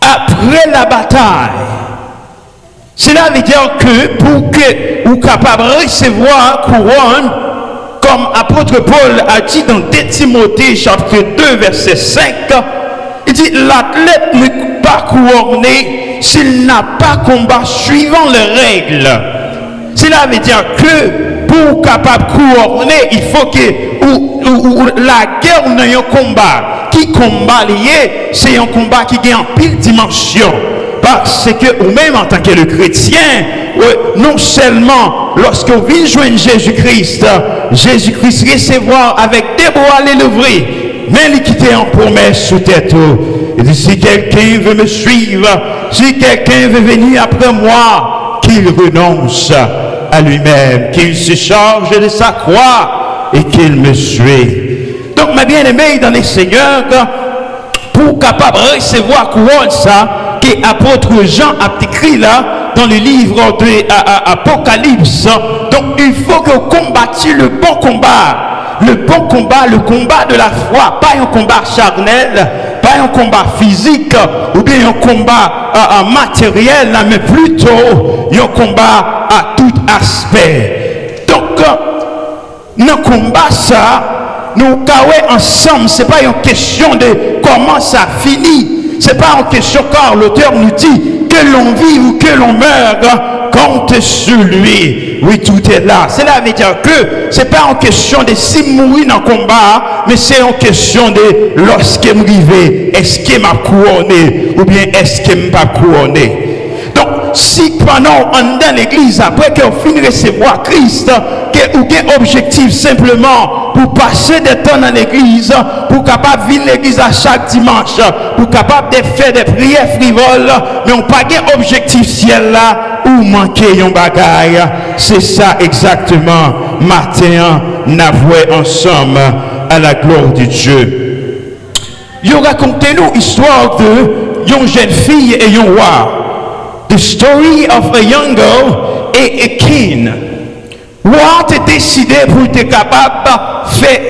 après la bataille. Cela veut dire que pour que vous capable de recevoir couronne, comme apôtre Paul a dit dans 2 Timothée chapitre 2 verset 5, il dit l'athlète ne pas couronné s'il n'a pas combat suivant les règles. Cela veut dire que pour capable couronner, il faut que ou, la guerre n'a un combat. Qui combat lié, c'est un combat qui gagne en pile dimension. Parce que, ou même en tant que le chrétien, non seulement lorsque vous venez joindre Jésus-Christ, Jésus-Christ recevoir avec les lever, mais il quitter en promesse sous tête. Il dit, si quelqu'un veut me suivre, si quelqu'un veut venir après moi, qu'il renonce à lui-même, qu'il se charge de sa croix et qu'il me suive. Donc, ma bien-aimée dans les seigneurs, pour capable recevoir couronne ça, que apôtre Jean a écrit là, dans le livre de Apocalypse. Donc, il faut que vous combattiez le bon combat. Le bon combat, le combat de la foi, pas un combat charnel, pas un combat physique ou bien un combat matériel, mais plutôt un combat à tout aspect. Donc, dans combat, ça, nous caouer ensemble, ce n'est pas une question de comment ça finit. Ce n'est pas une question car l'auteur nous dit que l'on vive ou que l'on meure, compte sur lui. Oui, tout est là. Cela veut dire que ce n'est pas en question de si mourir dans le combat, mais c'est en question de lorsqu'il m'arrive, est-ce qu'il m'a couronné ou bien est-ce qu'il m'a pas couronné? Donc, si pendant on dans l'église, après qu'on finit de recevoir Christ, que ou un objectif simplement pour passer des temps dans l'église, pour capable venir l'église à chaque dimanche, pour capable de faire des prières frivoles, mais on pas un objectif ciel là ou manquer un bagaille. C'est ça exactement, matin, n'avoué ensemble à la gloire de Dieu. Il raconté nous l'histoire de une jeune fille et un roi. The story of a young girl et a king. Roi a décidé pour être capable de faire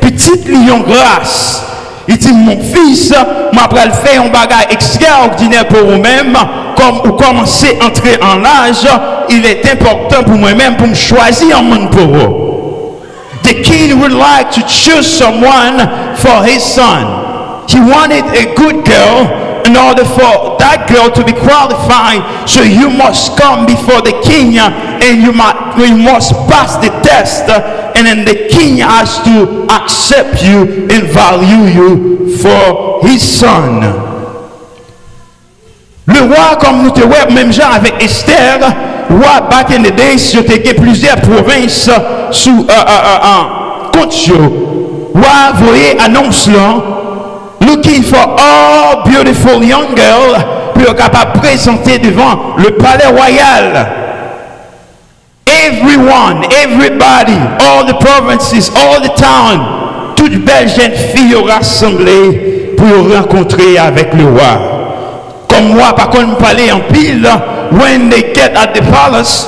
petite lion grâce? Il dit, mon fils, m'a faire un bagage extraordinaire pour vous-même. Comme vous commencez à entrer en âge, il est important pour moi-même pour me choisir un monde pour vous. The king would like to choose someone for his son. He wanted a good girl in order for that girl to be qualified, so you must come before the king and you, might, you must pass the test, and then the king has to accept you and value you for his son. Le roi, comme nous te voyons, même genre avec Esther, roi back in the days, il y a plusieurs provinces sous euh, euh, euh, contre Roi voyez annonce là, looking for all beautiful young girls pour capable présenter devant le palais royal. Everyone, everybody, all the provinces, all the town, toutes belles jeunes filles rassemblées pour rencontrer avec le roi comme moi, par contre, parler en pile, when they get at the palace,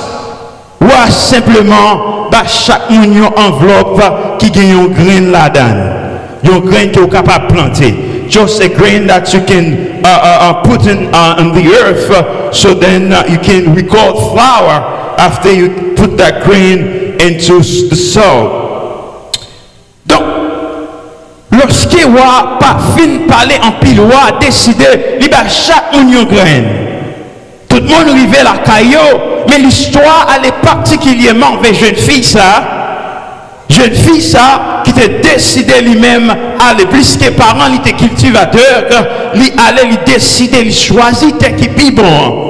ou simplement, bah, chaque union enveloppe qui gagne un grain là-dedans. Un grain qui est capable planter. Just a grain that you can uh, uh, uh put in, uh, on the earth so then uh, you can record flour after you put that grain into the soil. Lorsque roi pas fin parler en pile roi décidé il va chaque union graine. Tout le monde arrivait la caillou, mais l'histoire allait particulièrement vers jeune fille ça. Jeune fille ça qui était décidé lui-même aller plus que parents, il était cultivateur, il allait lui décider, il choisit qui est bon.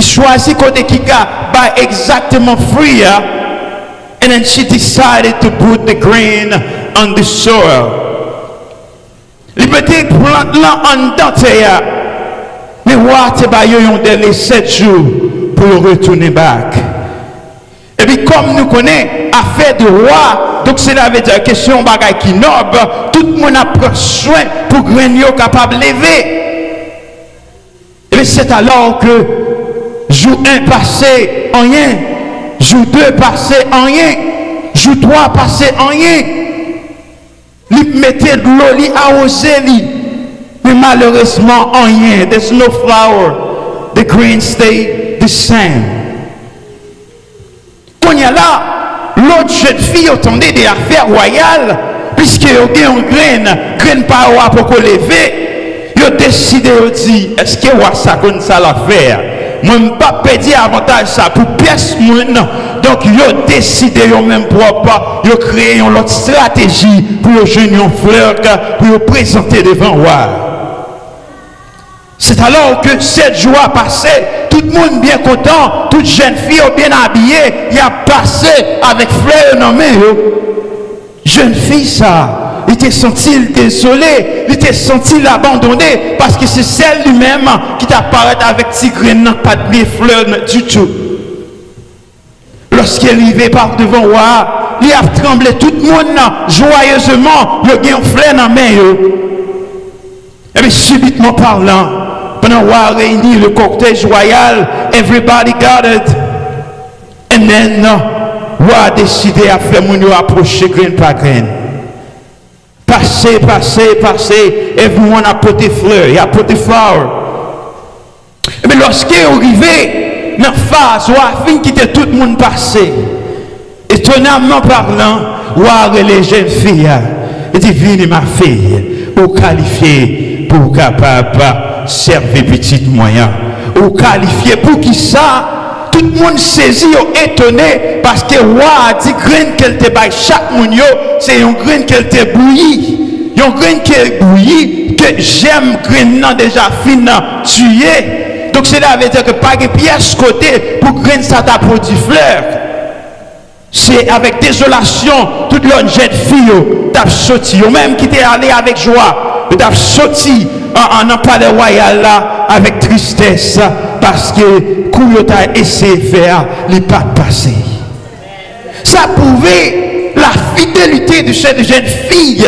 Il choisit côté qui a exactement free. And then she decided to put the grain on the soil. Il mettait plante là en dedans Mais roi te ba yo yon délai 7 jours pour retourner back? Et puis comme nous connaissons affaire de roi, donc c'est la dire question bagay qui noble, tout le monde a pris soin pour que capable de lever. Et c'est alors que Jou 1 passé, en rien. Jou 2 passé, en rien. Jou 3 passé, en rien. Li mette l'eau, li arrosé, li. Mais malheureusement, en rien. There's no flower. The green stay the same. Quand y a là, l'autre jeune fille attendait des affaires royales, puisque y a une graine, graine par pour qu'on lever, ils ont décidé, ils dit, est-ce que ça comme ça l'affaire? Moi, je ne pas perdre avantage ça pour personne. Donc, ils ont décidé eux-mêmes propre, ils ont créé une autre stratégie pour jouer une fleur, pour présenter devant roi. C'est alors que cette joie passé, tout le monde bien content, toute jeune fille bien habillée, il a passé avec fleur nommé. Jeune fille, ça était senti désolé, il était senti abandonné parce que c'est celle lui-même qui t'apparaît avec n'a pas de fleurs du tout. Lorsqu'il arrivait par devant roi, il a tremblé tout le monde joyeusement, le gain fleur dans la main. Et bien subitement parlant, pendant roi réuni le cortège royal, everybody gathered. And then, roi a décidé à faire mon approcher grain par grain. Passez, passez, passez. Everyone a porté fleurs. Il a porté fleurs. Mais lorsqu'il est arrivé dans la phase où il quitter tout le monde passé, étonnamment parlant, où les jeunes filles, il dit, venez ma fille, ou qualifier pour capable servir petit moyen. Ou qualifier pour qui ça? Tout le monde saisi, étonné, parce que roi a dit grain qu'elle te chaque monde, c'est un grain qu'elle te bouilli. Un grain qui est bouilli, que j'aime grain déjà fin tué. Donc cela veut dire que pas de pièce côté pour grain ça t'a produit fleur. C'est avec désolation, toute l'autre jeune fille t'a ou même qui t'est allé avec joie, t'a sorti en, en, palais royal là, avec tristesse parce que Kouyota essayé de faire les pas passés. Ça prouvait la fidélité de cette jeune fille.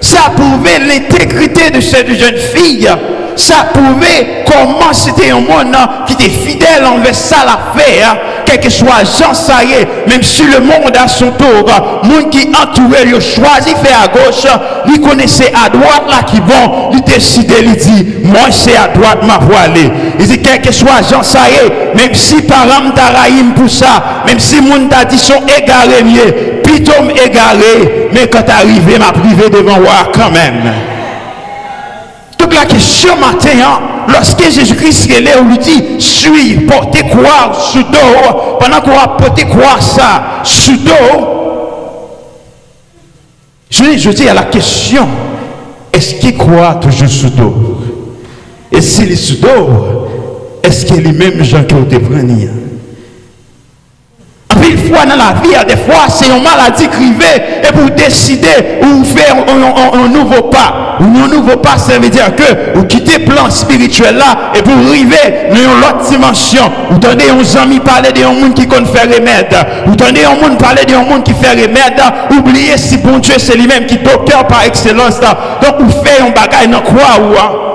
Ça prouvait l'intégrité de cette jeune fille ça prouvait comment c'était un monde qui était fidèle envers ça l'affaire, quel que soit Jean est, même si le monde a son tour, monde qui entourait, il choisi faire à gauche, il connaissait à droite là qui vont, il décidait, il dit, moi c'est à droite ma voie aller. Il dit, quel que soit Jean est, même si parents t'araïm pour ça, même si monde t'a dit sont égarés mieux, plutôt égaré, mais quand arrivé, m'a privé devant moi quand même. Donc la question matin, hein, lorsque Jésus-Christ est là, on lui dit, suis, portez quoi sous dos, pendant qu'on va porter quoi ça sous dos, je, je dis à la question, est-ce qu'il croit toujours sous dos? Et s'il est sous dos, est-ce qu'il est même gens qui ont Mille fois dans la vie, des fois, c'est une maladie crivée et pour décider ou faire un, nouveau pas. Un nouveau pas, ça veut dire que vous quittez le plan spirituel là et pour arriver dans une autre dimension. Vous tenez un ami parler de un monde qui connaît faire remède. Vous tenez un monde parler de un monde qui fait remède. Oubliez si bon Dieu c'est lui-même qui docteur par excellence. Donc vous faites un bagage dans quoi ou hein?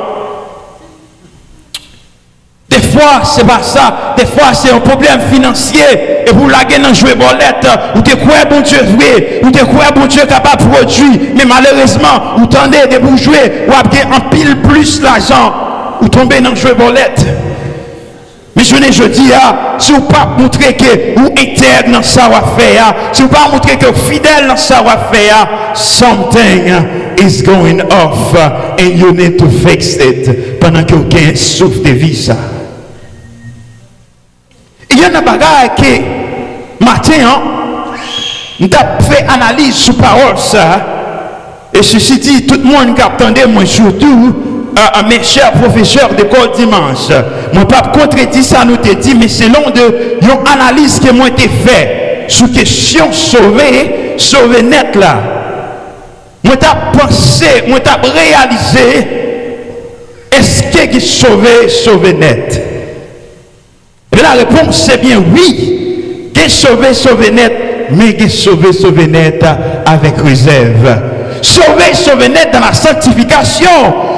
Des fois, c'est pas ça. Des fois, c'est un problème financier. Et vous la dans jouer bolette. Vous te croyez bon Dieu jouer. Vous te croyez bon Dieu capable de produire. Mais malheureusement, vous tendez de vous jouer. Vous avez en pile plus l'argent. Vous tombez dans jouer bolette. Mais je ne je dis, ah, si vous pas montrer que vous intègre dans ça faire, ah, si vous pas montrer que vous fidèle dans ça faire, ah, something is going off and you need to fix it pendant que vous avez de vie. Il y a un bagage que, matin, hein, avons fait analyse sur parole ça. Et ceci dit, tout le monde qui attendait, moi surtout, à, mes chers professeurs d'école dimanche. Mon pape contredit ça, nous te dit, mais selon de une analyse qui m'a été faite sur question sauver, sauver net là. Moi t'ai pensé, moi t'ai réalisé, est-ce que sauver, sauver net? La réponse c'est bien oui. Qu'est sauvé, sauvé net, mais qu'est sauvé, sauvé net avec réserve. Sauvé, sauvé net dans la sanctification.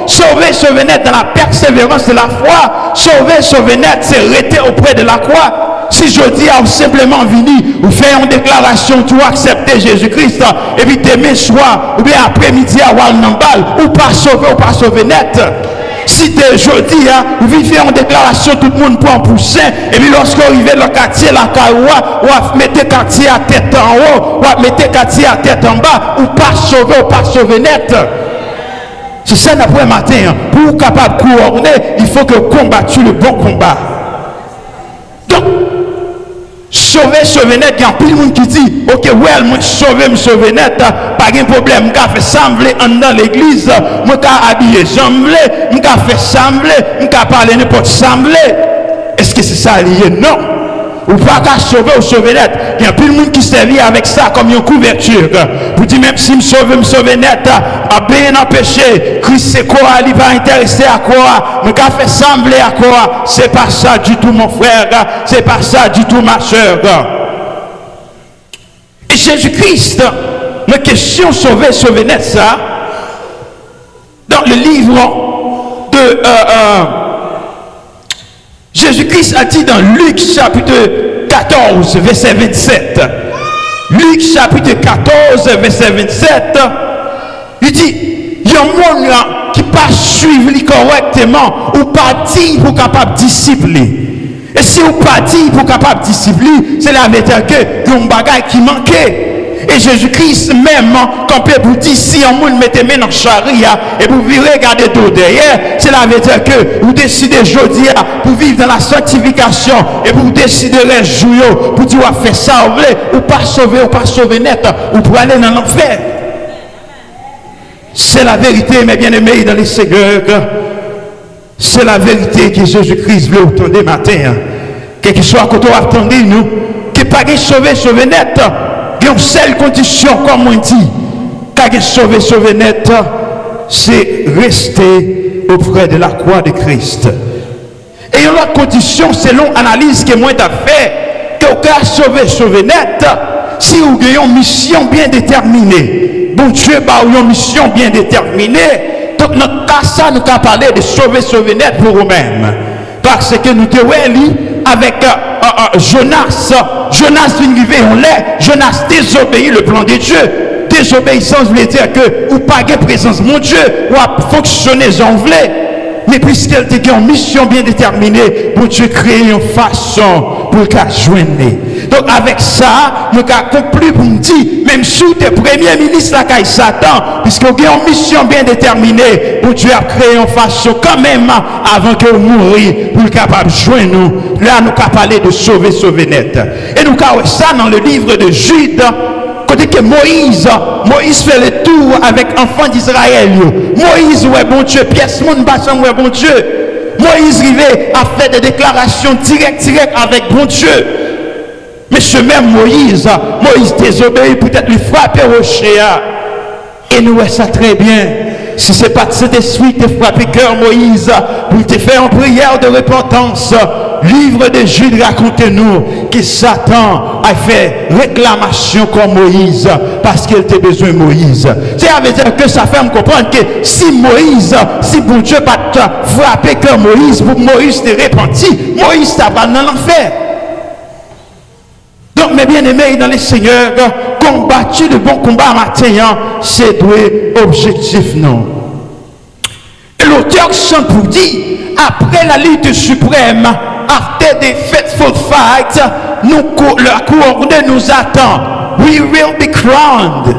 Sauvé, sauvé net dans la persévérance de la foi. Sauvé, sauvé net, c'est rester auprès de la croix. Si je dis à simplement venir, ou faire une déclaration, tu accepter Jésus-Christ, et puis t'aimer soir, ou bien après-midi à Walnambal, ou pas sauvé, ou pas sauvé net. Si tu jeudi, hein, vous faire une déclaration, tout le monde prend poussin, et puis lorsque vous arrivez dans le quartier, la caroua, vous mettez quartier à tête en haut, vous mettez quartier à tête en bas, ou pas sauver, ou pas sauver net. C'est ça l'après matin. Hein. Pour capable de coordonner, il faut que vous combattiez le bon combat. Donc, sauver, sauver net, il y a plus de monde qui dit, ok, well, moi, sauver, me sauver net, pas de problème, je fait sembler dans l'église, je habiller sembler, je fait sembler, je parler n'importe sembler. Est-ce que c'est ça lié? Non. Ou pas qu'à sauver ou sauver net. Il y a plus de monde qui servit avec ça comme une couverture. Pour dire même si me sauve, me sauve net, à bien empêcher, Christ c'est quoi, il va intéresser à quoi, me fait sembler à quoi? C'est pas ça du tout mon frère, c'est pas ça du tout ma soeur. Et Jésus-Christ, la question sauver, sauver net, ça, dans le livre de... Euh, euh, Jésus-Christ a dit dans Luc chapitre 14, verset 27. Luc chapitre 14, verset 27. Il dit, il y a un monde qui pas suivre correctement ou pas dit pour capable discipliner. Et si vous pas dit pour capable discipliner, c'est la vérité que y a un bagage qui manquait. Et Jésus-Christ même, quand peut vous dire, si un monde mettez main dans charia et vous virez regarder tout derrière, cela veut dire que vous décidez aujourd'hui pour vivre dans la sanctification et vous décidez jouer pour dire, faire ça, vous voulez, ou pas sauver, ou pas sauver net, ou pour aller dans l'enfer. C'est la vérité, mes bien-aimés, dans les seigneurs. C'est la vérité que Jésus-Christ veut entendre matin. Quel que soit quand on attendait nous, que pas sauver, sauver net une seule condition, comme on dit, qu'à sauver, sauver net, c'est rester auprès de la croix de Christ. Et une autre condition, selon l'analyse que moi j'ai fait, que vous sauver, sauver net, si vous avez une mission bien déterminée, bon Dieu, bah, une mission bien déterminée, donc notre cas, ça, nous avons parlé de sauver, sauver net pour vous-même. Parce que nous te avec euh, euh, Jonas. Jonas vivre on l'est. Jonas désobéit le plan de Dieu. Désobéissance veut dire que ou pas de présence mon Dieu ou à fonctionner en voulait. Mais puisqu'elle était en mission bien déterminée, bon Dieu crée une façon pour qu'elle joindre. Donc avec ça, nous avons plus pour nous dire, même sous tes premiers ministres, la caille Satan, puisque vous avez une mission bien déterminée, bon Dieu a une façon quand même avant que vous mouriez pour capable de joindre nous. Là, nous avons parlé de sauver, sauver net. Et nous avons ça dans le livre de Jude, côté que Moïse, Moïse fait le tour avec enfants d'Israël. Moïse, ouais, bon Dieu, pièce mon bassin, ouais, bon Dieu. Moïse rivé a fait des déclarations directes, avec bon Dieu. Mais ce même Moïse, Moïse désobéit, peut-être lui frapper au chéa. Et nous voyons ça très bien. Si ce n'est pas cet esprit qui frappé cœur Moïse pour te faire une prière de repentance, livre de Jude raconte-nous que Satan a fait réclamation comme Moïse parce qu'il était besoin de Moïse. Ça veut dire que ça fait me comprendre que si Moïse, si bon Dieu pas frappé cœur Moïse pour Moïse te repenti, Moïse t'a dans l'enfer. Donc, mes bien-aimés dans les seigneurs, combattu le bon combat matin, c'est doué objectif, non? Et l'auteur chante pour dire, après la lutte suprême, after the faithful fight, nous, la couronne nous attend. We will be crowned.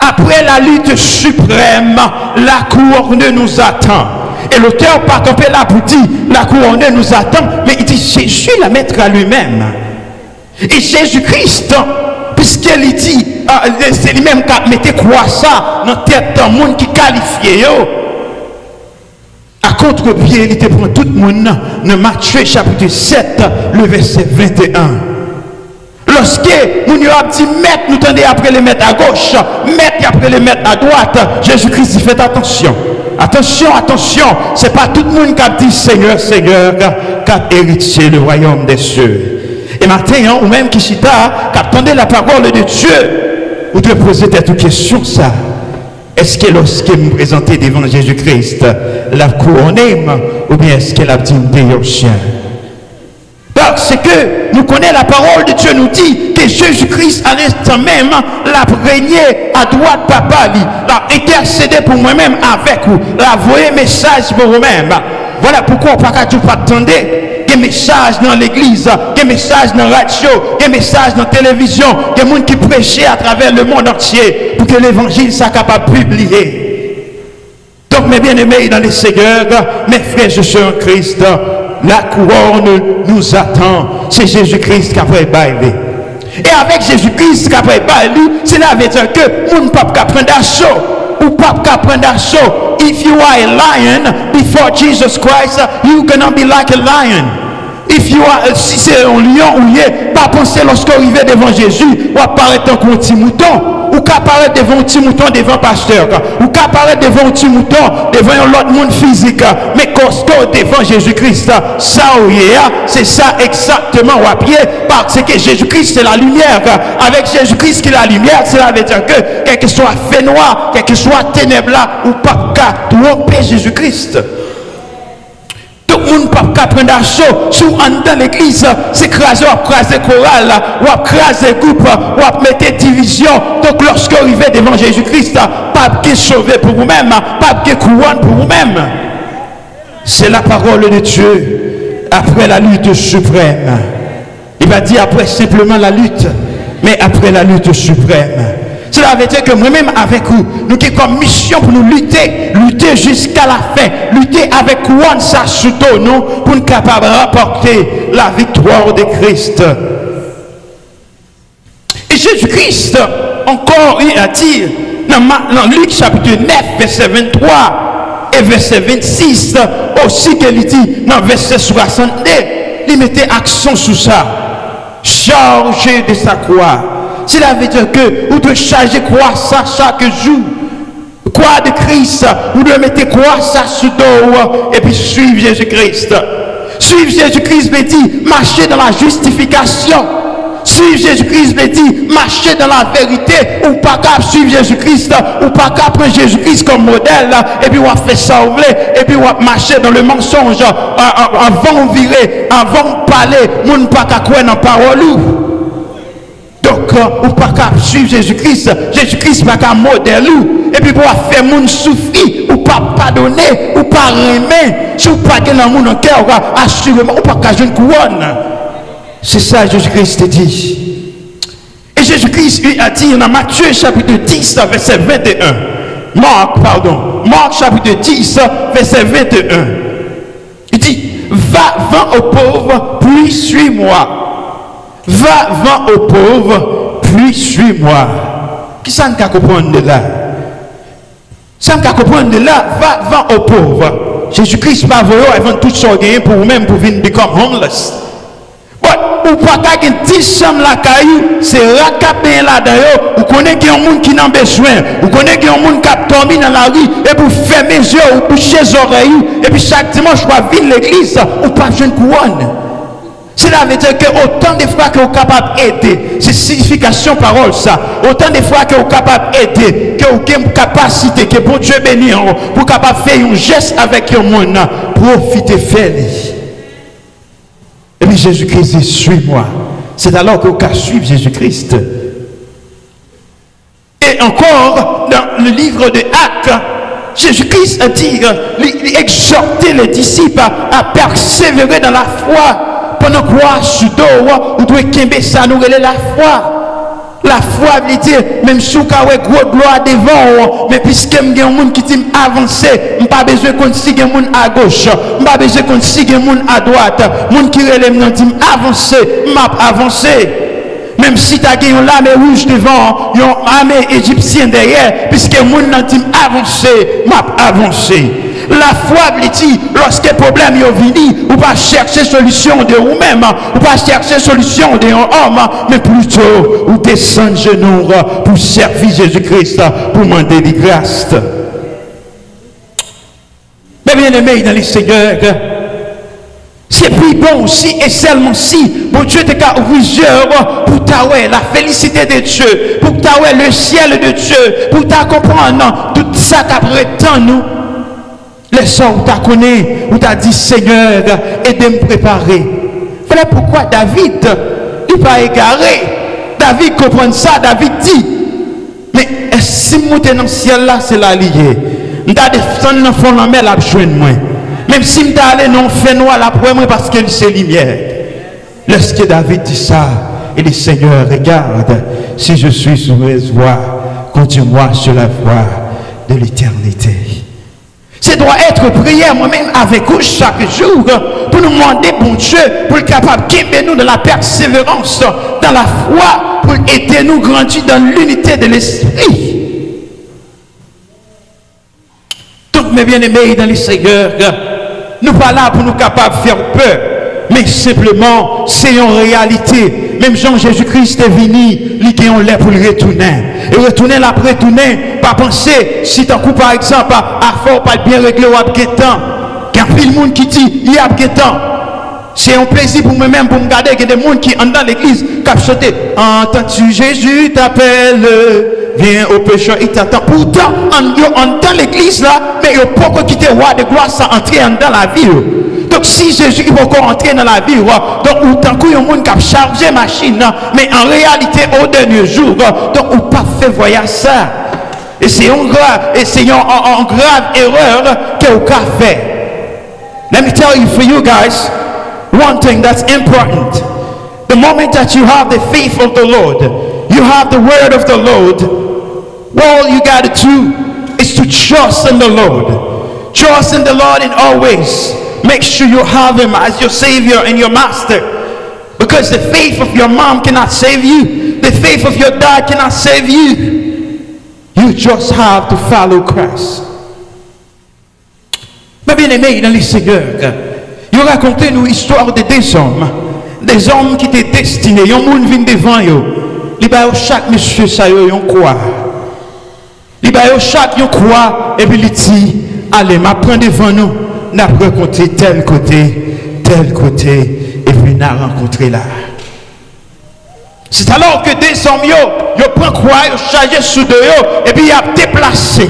Après la lutte suprême, la couronne nous attend. Et l'auteur pas camper là pour dire, la couronne nous attend, mais il dit, Jésus la à lui-même. Et Jésus-Christ, puisqu'il dit, c'est lui-même qui mettait quoi ça dans la tête d'un monde qui qualifié. À contre-pied, il était pour tout le monde dans Matthieu chapitre 7, le verset 21. Lorsque nous avons dit, maître, nous tendez après les mettre à gauche, maître après les mettre à droite, Jésus-Christ dit, faites attention. Attention, attention, ce n'est pas tout le monde qui a dit Seigneur, Seigneur, qui a hérité le royaume des cieux. Et maintenant, ou même qui chita, qui attendait la parole de Dieu, vous devez poser cette question ça. Est-ce que lorsqu'il me présentait devant Jésus-Christ, la couronne ou bien est-ce qu'elle a dit chien? Parce que nous connaissons la parole de Dieu nous dit que Jésus-Christ à l'instant même l'a régné à droite papa l'a intercédé pour moi-même avec vous, l'a envoyé message pour vous-même. Voilà pourquoi ne peut pas attendre des messages dans l'église, des messages dans la radio, des messages dans la télévision, des gens qui prêchent à travers le monde entier que l'évangile soit capable de publier. Donc, mes bien-aimés dans les seigneurs, mes frères et sœurs en Christ, la couronne nous attend. C'est Jésus-Christ qui a fait bailler. Et avec Jésus-Christ qui a fait bailler, c'est là veut dire que nous ne pouvons pas prendre d'assaut. Ou pas prendre d'assaut. If you are a lion before Jesus Christ, you're gonna be like a lion. If you are, si c'est un lion ou lion, pas penser lorsque vous arrivez devant Jésus, ou apparaître comme un petit mouton ou qu'apparaître devant un petit mouton devant pasteur, ou qu'apparaître devant un petit mouton devant un autre monde physique, mais costaud devant Jésus-Christ. Ça, c'est ça exactement à parce que Jésus-Christ c'est la lumière. Avec Jésus-Christ qui est la lumière, cela veut dire que, quel que soit fait noir, quel que soit ténèbres là, ou pas qu'à tromper Jésus-Christ peut pas prendre assaut sur dans l'église, c'est craser ou craser chorale, ou craser groupe, ou mettre division. Donc lorsque vous arrivez devant Jésus-Christ, pas de sauver pour vous-même, pas de couronne pour vous-même. C'est la parole de Dieu après la lutte suprême. Il va dire après simplement la lutte, mais après la lutte suprême. Cela veut dire que moi-même avec vous, nous avons comme mission pour nous lutter, lutter jusqu'à la fin, lutter avec ça sous nous pour nous capables de rapporter la victoire de Christ. Et Jésus-Christ, encore, il a dit dans, Luc chapitre 9, verset 23 et verset 26, aussi qu'il dit dans verset 62, il mettait accent sur ça. Chargé de sa croix cela veut dire que vous devez charger quoi ça chaque jour. Quoi de Christ, vous devez mettre quoi ça sous dos et puis suivre Jésus-Christ. Suivre Jésus-Christ veut dire marcher dans la justification. Suivre Jésus-Christ veut dire marcher dans la vérité ou pas qu'à suivre Jésus-Christ ou pas qu'à prendre Jésus-Christ comme modèle et puis on faire ça et puis on marcher dans le mensonge avant virer, avant parler, on ne pas qu'à croire dans la parole. Donc, ou pas qu'à suivre Jésus-Christ, Jésus-Christ pas qu'à modèle Et puis pour faire moun souffrir, ou pas pardonner, ou pas aimer, si vous pas dans monde en cœur, assurément, ou pas qu'à une couronne. C'est ça Jésus-Christ dit. Et Jésus-Christ a dit dans Matthieu chapitre 10, verset 21. Marc, pardon. Marc chapitre 10, verset 21. Il dit, va, vends aux pauvres, puis suis-moi. Va, vends aux pauvres, puis suis-moi. Qui ça ne comprendre de là? Ça ne comprendre de là, va, vends aux pauvres. Jésus-Christ pas voulu avant tout ça pour vous-même pour venir become homeless. But, ou pas qu'à une petite chambre la caillou, c'est racapé là d'ailleurs, vous connaissez un monde qui n'a besoin, vous connaissez un monde qui a tombé dans la rue, et pour fermer les yeux, ou boucher les oreilles, et puis chaque dimanche, vous venir l'église, ou pas une couronne. Cela veut dire que autant de fois que vous êtes capable d'aider, c'est signification parole ça. Autant de fois que vous êtes capable d'aider, que vous avez une capacité, que bon Dieu béni, pour capable faire un geste avec le monde, profitez, faites Et puis Jésus-Christ dit, suis-moi. C'est alors que vous pouvez suivre Jésus-Christ. Et encore, dans le livre de Actes, Jésus-Christ dit, il exhortait les disciples à persévérer dans la foi pendant quoi sur ou doit kembe ça nous la foi. La foi veut dire même si vous avez gros gloire devant mais puisque y a un monde qui dit avancer pas besoin qu'on signe monde à gauche. Pas besoin qu'on signe monde à droite. Monde qui relève dit avancer m'a avancer. Même si tu as une lame rouge devant, une armée égyptienne derrière, puisque mon n'a dit avancer, m'a avancé. La foi veut dire, lorsque problème est venu, ou pas chercher solution de vous-même, ou pas chercher solution d'un homme, mais plutôt, ou descendre genoux pour servir Jésus-Christ, pour demander des grâces. Mais bien aimé dans les seigneurs, c'est plus bon si et seulement si, bon Dieu te ouvrir pour t'avoir la félicité de Dieu, pour t'avoir le ciel de Dieu, pour t'accompagner tout ça qu'après nous. Les où tu connais, où tu as dit Seigneur, aide me préparer. Voilà pourquoi David, il pas égaré. David comprend ça, David dit, mais si je dans le ciel là, c'est. Je descendu dans le fond de la mer, la moi. Même si je suis allé dans le noir, la moi parce que c'est lumière. Lorsque David dit ça, il dit Seigneur, regarde, si je suis sur mes voies, continue-moi sur la voie de l'éternité. C'est doit être prière moi-même avec vous chaque jour pour nous demander, bon Dieu, pour être capable de nous de la persévérance, dans la foi, pour aider nous grandir dans l'unité de l'esprit. Donc, mes bien-aimés dans les Seigneurs, nous pas pour nous capables de faire peur, mais simplement, c'est une réalité. Même Jean Jésus-Christ est venu, il a l'air pour le retourner. Et retourner la retourner, pas penser, si tu coup par exemple, à fort pas bien régler ou à temps. Il y a plein de monde qui dit, il y a temps. C'est un plaisir pour moi-même pour me garder qu'il y a des gens qui entrent dans l'église, qui chanté Entends-tu Jésus t'appelle? Viens au pécheur, il t'attend. Pourtant, on entend l'église là, mais il n'y a pas quitter le roi de gloire sans entrer dans la vie. Si Jésus il va entrer dans la vie, donc, autant qu'il y a un monde qui chargé machine, mais en réalité, au dernier jour, donc, on pas fait voyage ça. Et c'est une grave, erreur que vous avez. Let me tell you for you guys, one thing that's important. The moment that you have the faith of the Lord, you have the word of the Lord, all you got to do is to trust in the Lord. Trust in the Lord in all ways. Make sure you have him as your savior and your master. Because the faith of your mom cannot save you. The faith of your dad cannot save you. You just have to follow Christ. Mais bien aimé dans les seigneurs, il raconté nous histoire de deux hommes. Des hommes qui étaient destinés. Un monde vient devant eux. Il a chaque monsieur ça yo yon croix. Il a chaque croix et puis il dit allez, m'apprends devant nous. N'a rencontré tel côté, tel côté et puis n'a rencontré là. C'est alors que des hommes yo prend croix, yo chargé sous de et puis il a déplacé.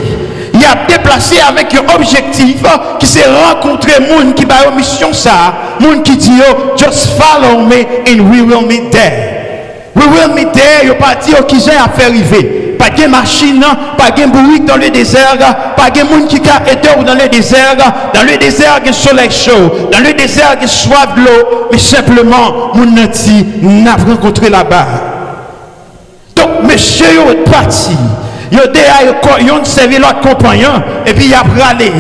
Il a déplacé avec un objectif qui s'est rencontré monde qui a une mission ça. Monde qui dit just follow me and we will meet there. We will meet there il pas dit qui j'ai à faire arriver pas de machine, pas de bruit dans le désert, pas de monde qui a été dans le désert. Dans le désert, il y a soleil chaud. Dans le désert, il y a soif de l'eau. Mais simplement, mon nanti n'a rencontré là-bas. Donc, monsieur est parti. Il a servi l'autre compagnon et puis il a râlé.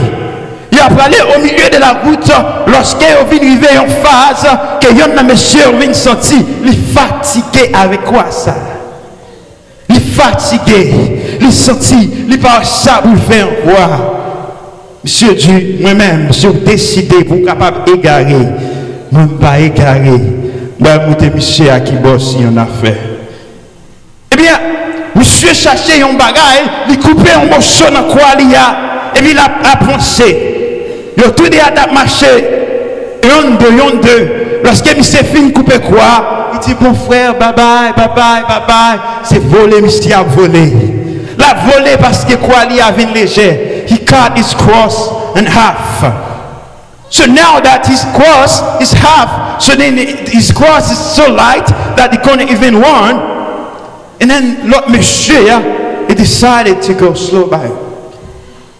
Il a râlé au milieu de la route lorsqu'il est arrivé en phase que monsieur sentir, il est fatigué avec quoi ça? Il fatigué, il senti, il pas ça pour faire quoi Monsieur Dieu, moi-même, j'ai décidé pour capable d'égarer, moi pas égarer, moi monter monsieur à qui bosse en a fait. Eh bien, monsieur cherchait un bagage, il coupait un morceau dans quoi il y a, et il a pensé. Il a tout dit à marcher, yon deux, yon deux. Lorsque monsieur fin couper quoi, il dit, mon frère, bye bye, bye bye, bye bye. C'est volé, monsieur a volé. La volé parce que quoi, il y avait léger. He cut his cross in half. So now that his cross is half, so then his cross is so light that he couldn't even run. And then Lord Monsieur, he decided to go slow by.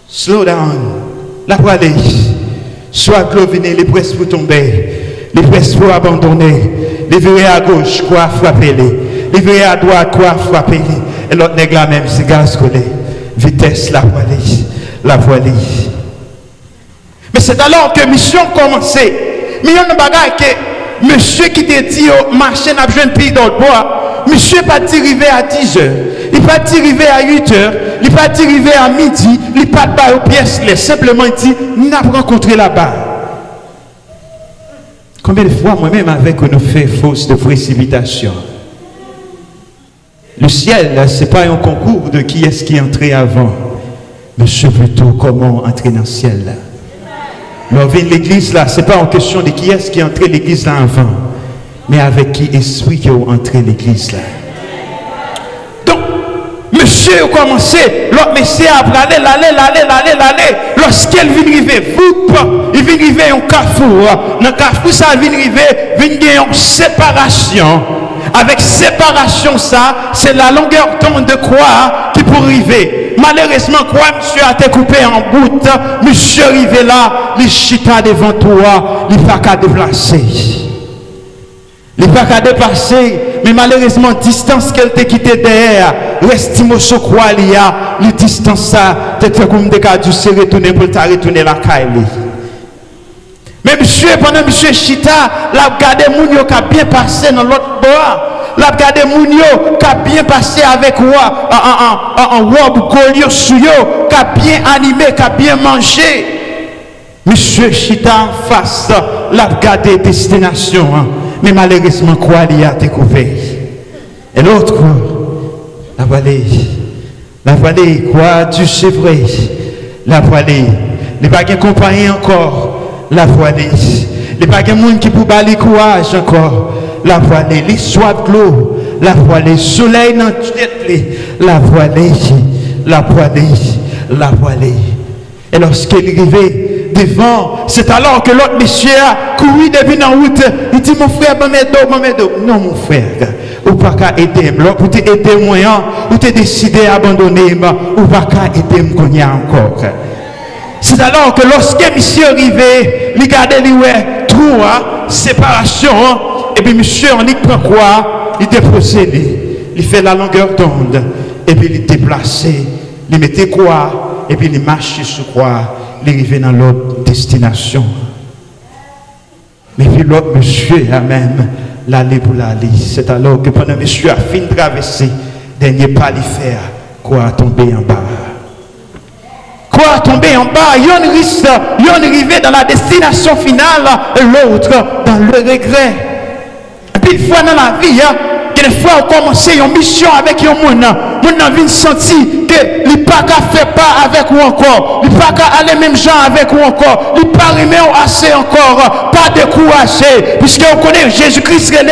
Slow down. La voilée. Soit gloviné, les presses pour tomber. Les presses pour abandonner. Les virer à gauche, quoi frapper les. Les virer à droite, quoi frapper les. Et l'autre nègre là même, c'est gaz Vitesse, la voilée. La voilée. Mais c'est alors que mission commençait. Mais il y a un bagage que monsieur qui te dit, oh, marché n'a besoin de pays dans le bois. Monsieur pas arrivé à 10 heures. Il pas arrivé à 8 heures. Il pas arrivé à midi. Il pas pas aux pièces. Il simplement dit, nous avons rencontré là-bas. Combien de fois moi-même avec nous fait fausse de précipitation? Le ciel, ce n'est pas un concours de qui est-ce qui est entré avant, mais c'est plutôt comment entrer dans le ciel. Là. l'église là, ce n'est pas en question de qui est-ce qui est entré l'église là avant, mais avec qui esprit qui est entré l'église là. Monsieur a commencé, l'autre monsieur a aller, aller, aller, aller, aller. Lorsqu'elle vient arriver, il vient arriver un carrefour. Dans le carrefour, ça vient arriver, vient une séparation. Avec séparation, ça, c'est la longueur d'onde de quoi qui pour arriver. Malheureusement, quoi, monsieur a été coupé en bout. Monsieur arrivé là, il chita devant toi, il pas qu'à déplacer. Il pas qu'à dépasser, mais malheureusement, distance qu'elle t'a quitté derrière, restimo sur quoi il y a, la distance ça, t'es fait comme des cas se retourner pour te retourner la caille. Mais monsieur, pendant monsieur Chita, l'a regardé Mounio qui a bien passé dans l'autre bois. L'a regardé Mounio qui a bien passé avec roi, en robe collier suyo, qui a bien animé, qui a bien mangé. Monsieur Chita en face, l'a regardé destination. Mais malheureusement, quoi, il a découvert. Et l'autre, la vallée, la vallée, quoi, du vrai, la vallée, il pas compagnie encore. La n'y a pas de monde qui peut balayer courage encore. La voilée, les soif de l'eau, la voilée, soleil dans tête, la voilée, la voilée, la voilée. Et lorsqu'il arrivé devant, c'est alors que l'autre monsieur a couru depuis la route. Il dit, mon frère, maman maman Non, mon frère, ou pas qu'à aider, ou t'aider moi, ou t'es décidé à abandonner, ou pas qu'à aider moi encore. C'est alors que lorsque monsieur arrivé, il regarde les ouais, trou, séparation, et puis monsieur on y prend quoi? Il dépose il fait la longueur d'onde, et puis il déplace, il mettait quoi, et puis il marche sur quoi, il arrive dans l'autre destination. Mais puis l'autre monsieur a même l'aller pour l'aller. C'est alors que pendant monsieur a fini de traverser, dernier pas lui faire, quoi tomber en bas? Quoi tomber en bas, yon risque, yon arriver dans la destination finale, l'autre dans le regret. Et puis, une fois dans la vie, hein, des fois, on commence une mission avec un monde. On a sentir que il pas qu'à faire pas avec ou encore. Il pas qu'à aller même gens avec ou encore. Il pas remet assez encore. Pas décourager. Puisque on connaît Jésus-Christ est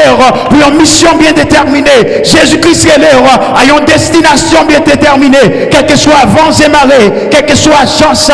pour une mission bien déterminée. Jésus-Christ est à une destination bien déterminée. Quel que soit vents et marées, quel que soit chance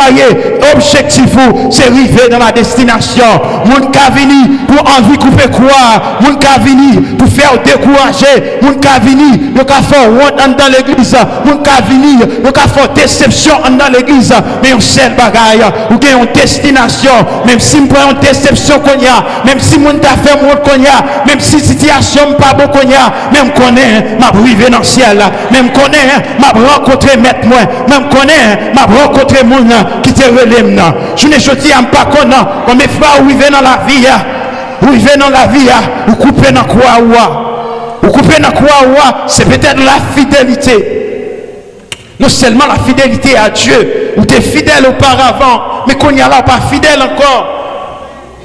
objectif, c'est arriver dans la destination. Moun ka vini pour envie couper quoi? Moun ka vini pour faire décourager? Moun ka vini, yo ka faire honte dans l'église? Moun ka vini, yo déception dans l'église. Mais on sait bagaille, ou gen une destination. Même si me prend une déception qu'on a, même si moun ta fait mon qu'on y a, même si situation pas bon qu'on a, même connaît m'a privé dans le ciel. Même connaît m'a rencontré maître moi. Même connaît m'a rencontré moun qui te relève. Je ne dis pas connaît, on me frère arriver dans la vie. Ou arriver dans la vie, ou couper dans quoi ou couper dans quoi c'est peut-être la fidélité. Non seulement la fidélité à Dieu, ou tu es fidèle auparavant, mais qu'on y a là pas fidèle encore.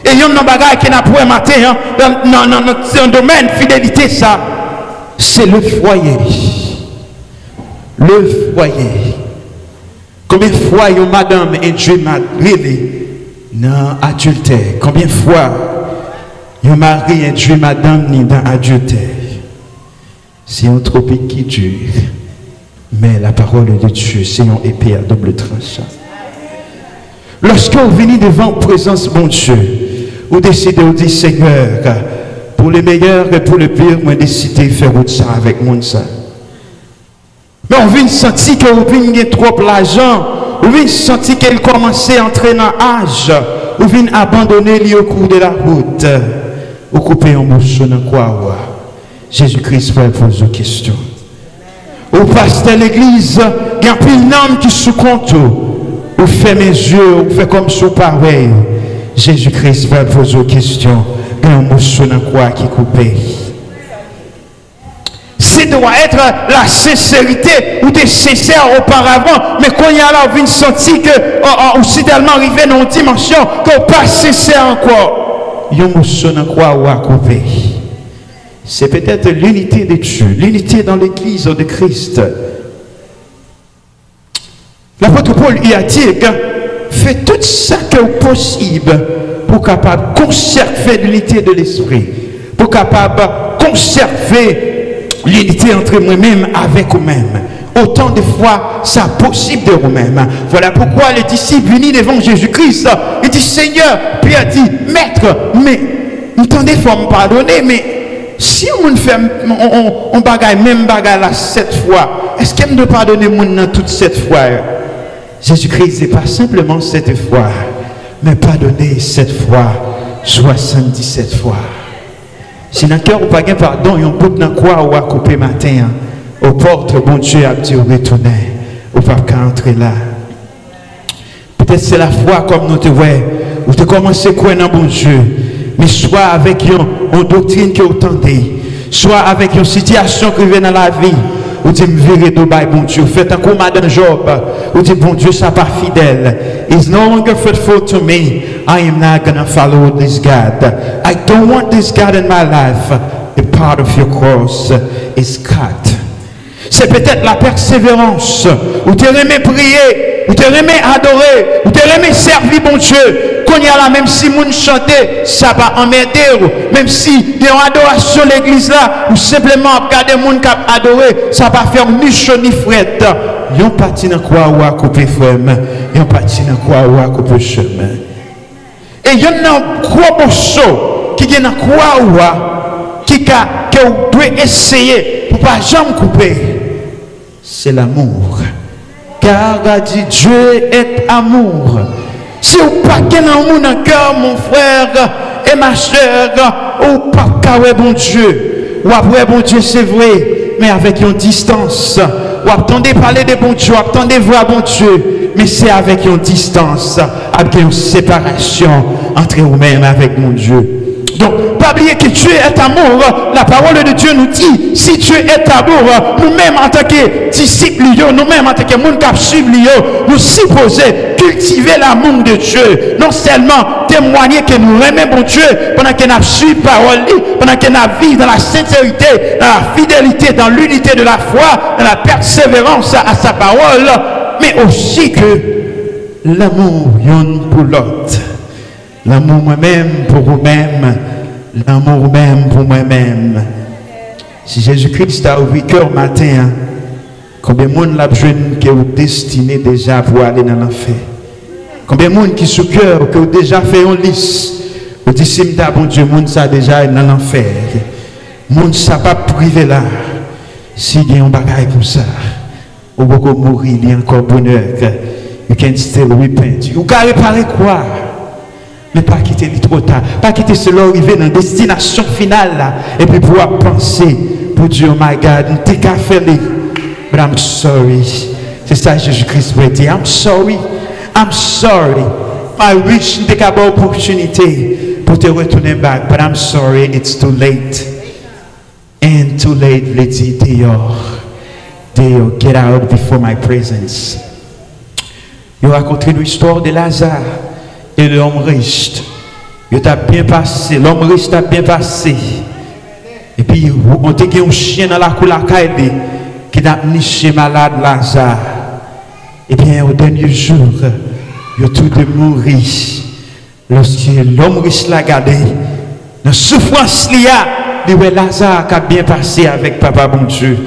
Et il y a un bagage qui n'a pas matin, hein, dans, dans, domaine fidélité, ça, c'est le foyer. Le foyer. Combien de fois une madame et Dieu m'a dans adultère? Combien de fois un mari et Dieu madame ni dans adultère? C'est un tropique qui dure. Mais la parole de Dieu, c'est une épée à double tranchant. Lorsque vous venez devant la présence mon Dieu, vous décidez de dire Seigneur, pour le meilleur et pour le pire, moi décidé de faire ça avec mon ça. Mais on vient sentir que vous venez trop l'argent, vous venez sentir qu'elle commence à entrer dans l'âge, vous venez abandonner lui au cours de la route, vous coupez un morceau dans quoi Jésus-Christ va poser une question. Au pasteur de l'église, il y a un homme qui sous compte. Vous faites mes yeux, vous faites comme sous pareil. Jésus-Christ va poser une question. Il y a quoi qui coupé. C'est doit être la sincérité ou des sincères auparavant, mais quand il y a là, vous sentir que vous êtes tellement arrivé dans une dimension que pas sincère encore. Il y a un morceau dans quoi ou à couper c'est peut-être l'unité de Dieu, l'unité dans l'Église de Christ. L'apôtre Paul y a dit, fait tout ce qui est possible pour capable conserver l'unité de l'esprit, pour capable conserver l'unité entre moi-même avec vous-même. Autant de fois, ça possible de vous-même. Voilà pourquoi les disciples unis devant Jésus-Christ, ils disent Seigneur, puis a dit, Maître, mais, entendez, faut me pardonner, mais si on fait on, on bagaille même bagaille là sept fois, est-ce qu'elle me pardonner mon toute cette fois Jésus-Christ n'est pas simplement cette fois, mais pardonner cette fois 77 fois. Si dans le cœur ou pas pardon, il y a un dans quoi ou à couper matin, hein. aux portes, bon Dieu a dit retourner, ou pas qu'à entrer là. Peut-être c'est la foi comme nous te voyons, ou tu commences à croire dans bon Dieu mais soit avec une, doctrine que vous tentez, soit avec une situation qui vient dans la vie, vous dites, virez de bon Dieu, faites un combat dans Job, vous dites, bon Dieu, ça pas fidèle. He's no longer faithful to me. I am not going to follow this God. I don't want this God in my life. A part of your cross is cut. C'est peut-être la persévérance. Vous te remet prier, vous te remet adorer, vous te remet servir bon Dieu qu'on y a là, même si moun chanter, ça va emmerder. Même si a une adoration l'église là, ou simplement regarder moun qui adorer, ça va faire ni chaud ni fret. Yon parti dans quoi ou à couper frère, yon parti dans quoi ou à couper chemin. Et yon un gros morceau qui est dans quoi ou à, qui que vous devez essayer pour pas jamais couper. C'est l'amour. Car dit Dieu est amour. Si vous pas dans mon cœur, mon frère et ma soeur, ou pas qu'à bon Dieu. Ou après bon Dieu, c'est vrai, mais avec une distance. Ou attendez parler de bon Dieu, attendez voir bon Dieu, mais c'est avec une distance, avec une séparation entre vous-même et avec mon Dieu. Donc, pas oublier que Dieu est amour. La parole de Dieu nous dit, si Dieu est amour, nous-mêmes en tant que disciples, nous-mêmes en tant que monde qui nous supposons cultiver l'amour de Dieu. Non seulement témoigner que nous aimons bon Dieu pendant que nous suivons parole, pendant que nous vivons dans la sincérité, dans la fidélité, dans l'unité de la foi, dans la persévérance à sa parole, mais aussi que l'amour yon pour l'autre. L'amour moi-même pour vous-même. L'amour même pour moi-même. Si Jésus-Christ a ouvert cœur matin, combien de monde l'a jeune qui est destiné déjà pour aller dans l'enfer? Combien de monde qui sous cœur, qui ont déjà fait un liste. Vous dites, si bon Dieu, monde ça déjà dans l'enfer. Monde ça pas privé là. Si il y a un bagage comme ça, ou beaucoup mourir, il y a encore bonheur. You can still repent. Vous pouvez réparer quoi? Mais pas quitter le trop tard. Pas quitter cela arriver dans la destination finale. Et puis pouvoir penser, pour Dieu, oh my God, t'es qu'à faire But I'm sorry. C'est ça Jésus-Christ veut dire. I'm sorry. I'm sorry. I wish nte ka ba opportunity pou te retounen bak. But I'm sorry, it's too late. And too late vle di deyo. Deyo, get out before my presence. Yo rakontre nou istwar de Lazare e de l'homme riche. Yo ta bien pase, l'homme riche ta bien pase. E pi, on te gen yon chien nan la kou la kaide ki tap niche malade Lazare. Et bien, au dernier jour, il a tout de mourir. Lorsque l'homme riche l'a gardé, la souffrance il y a, il Lazare qui a bien passé avec Papa bon Dieu.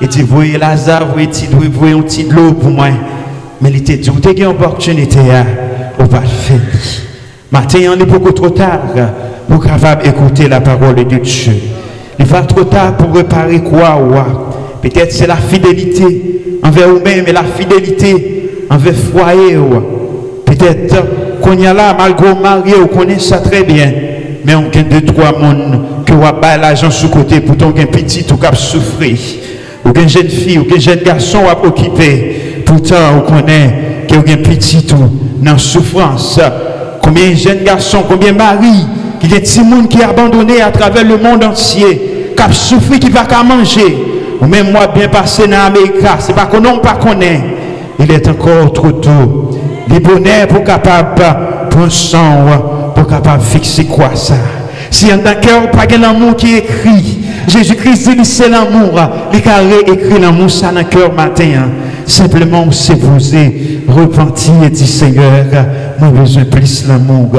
Il dit, voyez Lazare, vous voyez un petit de l'eau pour moi? Mais il était dit, vous avez une opportunité, on va le faire. Maintenant, il est beaucoup trop tard pour capable d'écouter la parole de Dieu. Il va trop tard pour réparer quoi? Peut-être c'est la fidélité envers vous-même et la fidélité envers foyer. Peut-être qu'on y a là, malgré marié, on connaît ça très bien. Mais on a deux, trois personnes qui ont l'argent sous côté pour ton petit ou qui souffrir. Ou une jeune fille, ou un jeune garçon à occuper. Pourtant, on connaît qu'il y a un petit tout dans souffrance. Combien de jeunes garçons, combien de maris, qui des petits qui abandonné à travers le monde entier, qui a souffert, qui va qu'à manger. Même moi bien passé dans l'Amérique, c'est pas qu'on n'a pas. Il est encore trop tôt. Les bonheurs pour capable prendre sang, pour capable fixer quoi ça. Si en tant cœur, pas l'amour qui écrit, Jésus-Christ dit c'est l'amour. Il a écrit l'amour ça dans le cœur matin. Simplement, c'est vous repentir et dire Seigneur, nous besoin plus l'amour.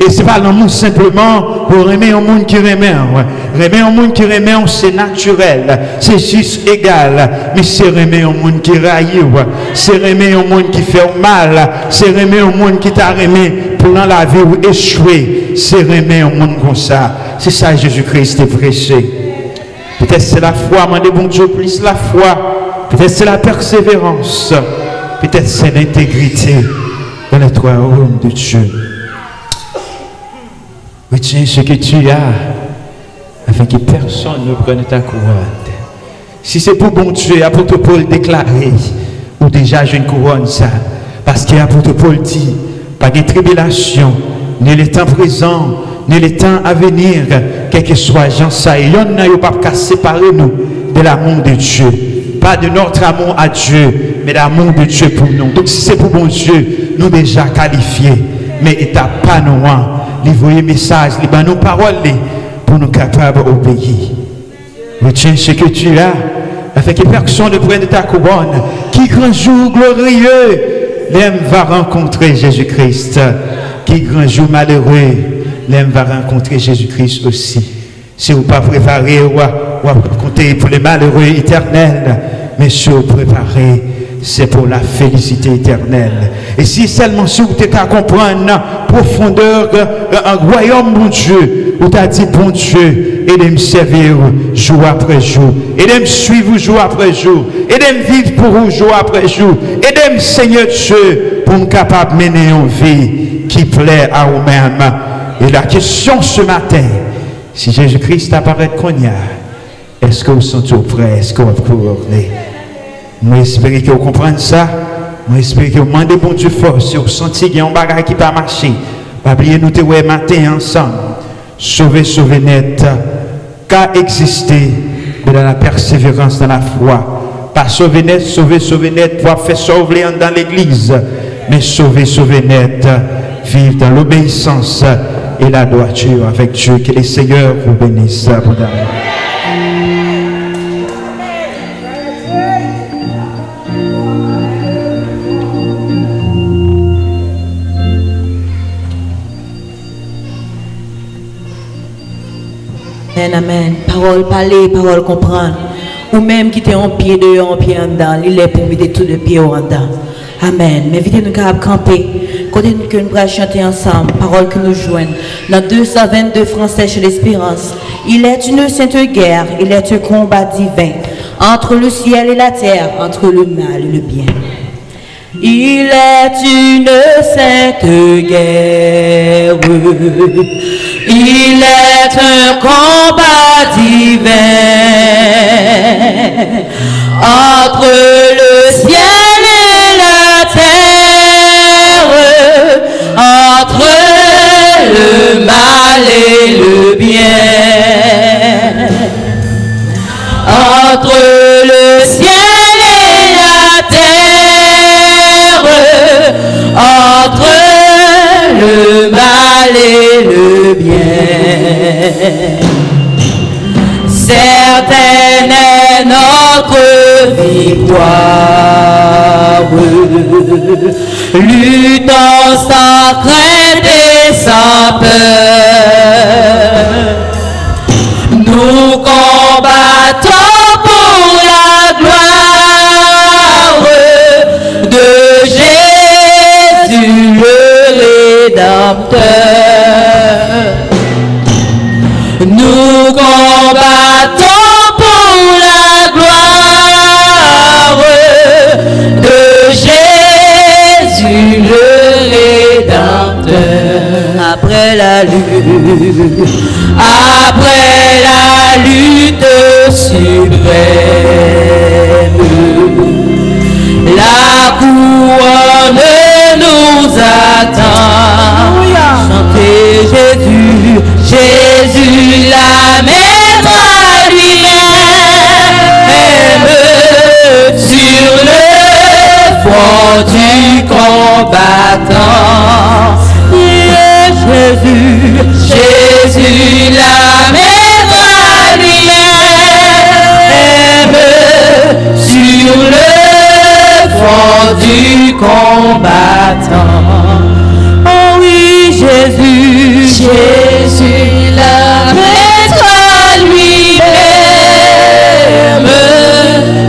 Et c'est pas l'amour simplement pour aimer un monde qui remet. Aimer un monde qui remet, c'est naturel. C'est juste égal. Mais c'est aimer un monde qui raille. C'est aimer un monde qui fait mal. C'est aimer un monde qui t'a remis pour la vie ou échouer. C'est aimer un monde comme ça. C'est ça Jésus-Christ est prêché. Peut-être c'est la foi, mais bon Dieu, plus la foi Peut-être c'est la persévérance. Peut-être c'est l'intégrité dans les trois royaumes de Dieu. Retiens ce que tu as afin que personne ne prenne ta couronne. Si c'est pour bon Dieu, apôtre Paul déclaré, ou déjà j'ai une couronne ça, parce qu'apôtre Paul dit, pas de tribulation, ni le temps présent, ni le temps à venir, quel que soit Jean ça, il n'y a pas qu'à séparer nous de l'amour de Dieu pas de notre amour à Dieu, mais l'amour de Dieu pour nous. Donc si c'est pour mon Dieu, nous déjà qualifiés, mais t'a pas nous, les voyez message, les nos paroles pour nous capables d'obéir. Retiens ce que tu as, avec personne ne prenne ta couronne. Qui grand jour glorieux, l'homme va rencontrer Jésus-Christ. Qui grand jour malheureux, l'homme va rencontrer Jésus-Christ aussi. Si vous pas préparé, ou, ou compter pour les malheureux éternels, mais si vous préparez, c'est pour la félicité éternelle. Et si seulement si vous êtes à comprendre la profondeur un royaume, bon Dieu, vous t'as dit, bon Dieu, et de me servir jour après jour, et de me suivre jour après jour, et de me vivre pour vous jour après jour, et de me Seigneur Dieu, pour me capable de mener une vie qui plaît à vous-même. Et la question ce matin, si Jésus-Christ apparaît qu'on est-ce que vous sentez prêt? Est-ce que vous pouvez Moi, j'espère que vous comprenez ça. Moi, j'espère que vous demandez bon Dieu force. Si vous sentez qu'il y a un bagage qui va marcher, pas oublier nous te matin ensemble. Sauver, sauver net. Qu'a existé dans la persévérance dans la foi. Pas sauver net, sauver, sauver net pour faire sauver dans l'église. Mais sauver, sauver net. Vivre dans l'obéissance et la droiture avec Dieu. Que les Seigneur vous bénisse abondamment. Amen, amen. Parole parler, parole comprendre. Ou même qui était en pied dehors, en pied en dedans, il est pour mettre tout de pied en dedans. Amen. Mais vite nous capable camper Côté que nous allons chanter ensemble, paroles que nous joignent. Dans 222 français chez l'Espérance. Il est une sainte guerre, il est un combat divin entre le ciel et la terre, entre le mal et le bien. Il est une sainte guerre, il est un combat divin entre le ciel et la terre, entre le mal et le bien, et le bien. Certaine est notre victoire, luttons sans crainte suprême, la couronne nous attend. Chantez Jésus, Jésus la maître à lui-même sur le front du combattant. Combattant. Oh oui, Jésus, Jésus la maître lui-même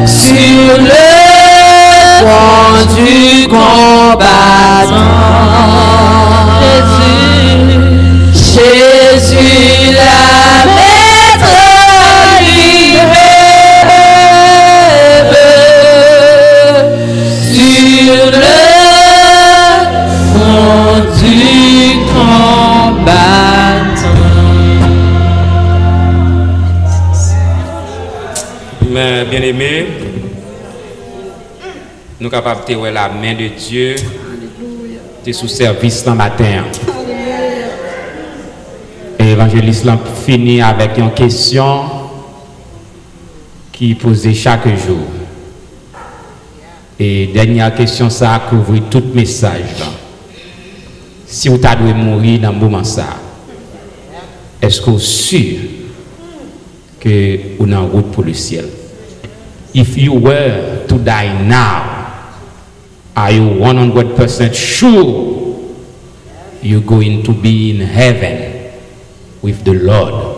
sur le front du combattant. Jésus, Jésus la la main de Dieu de sous service ce matin. Et l'évangéliste l'a fini avec une question qui est posée chaque jour. Et dernière question, ça a couvert tout message. Si vous avez mourir dans le moment ça, est-ce que vous êtes sûr que vous êtes en route pour le ciel? If you were to die now, are you 100% sure you're going to be in heaven with the Lord?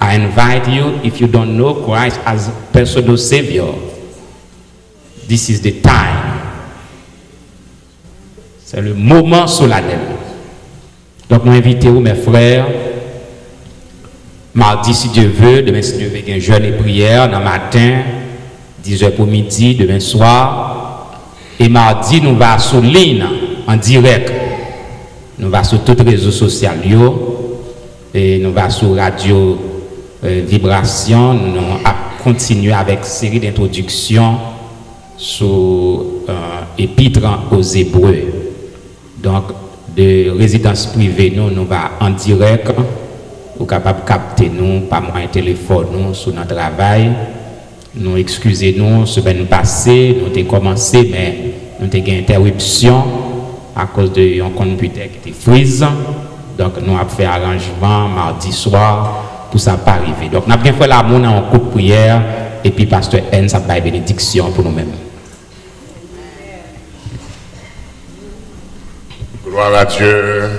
I invite you, if you don't know Christ as personal Savior, this is the time. C'est le moment solennel. Donc, nous invitons mes frères, mardi si Dieu veut, demain si Dieu veut, un jeûne et prière, dans matin, 10h pour midi, demain soir. Et mardi, nous allons sur ligne, en direct. Nous allons sur tous les réseaux sociaux. Et nous allons sur Radio euh, Vibration. Nous allons continuer avec une série d'introductions sur euh, Épître aux Hébreux. Donc, de résidence privée, nous, nous allons en direct. Vous capable de capter nous par moyen téléphone nous, sur notre travail. Nous excusez-nous, semaine passée, nous avons commencé, mais nous avons une interruption à cause de un computer qui était freeze. Donc, nous avons fait arrangement mardi soir pour ça pas arriver. Donc, nous avons fait dans un coup de prière et puis Pasteur N, ça va bénédiction pour nous-mêmes. Gloire à Dieu.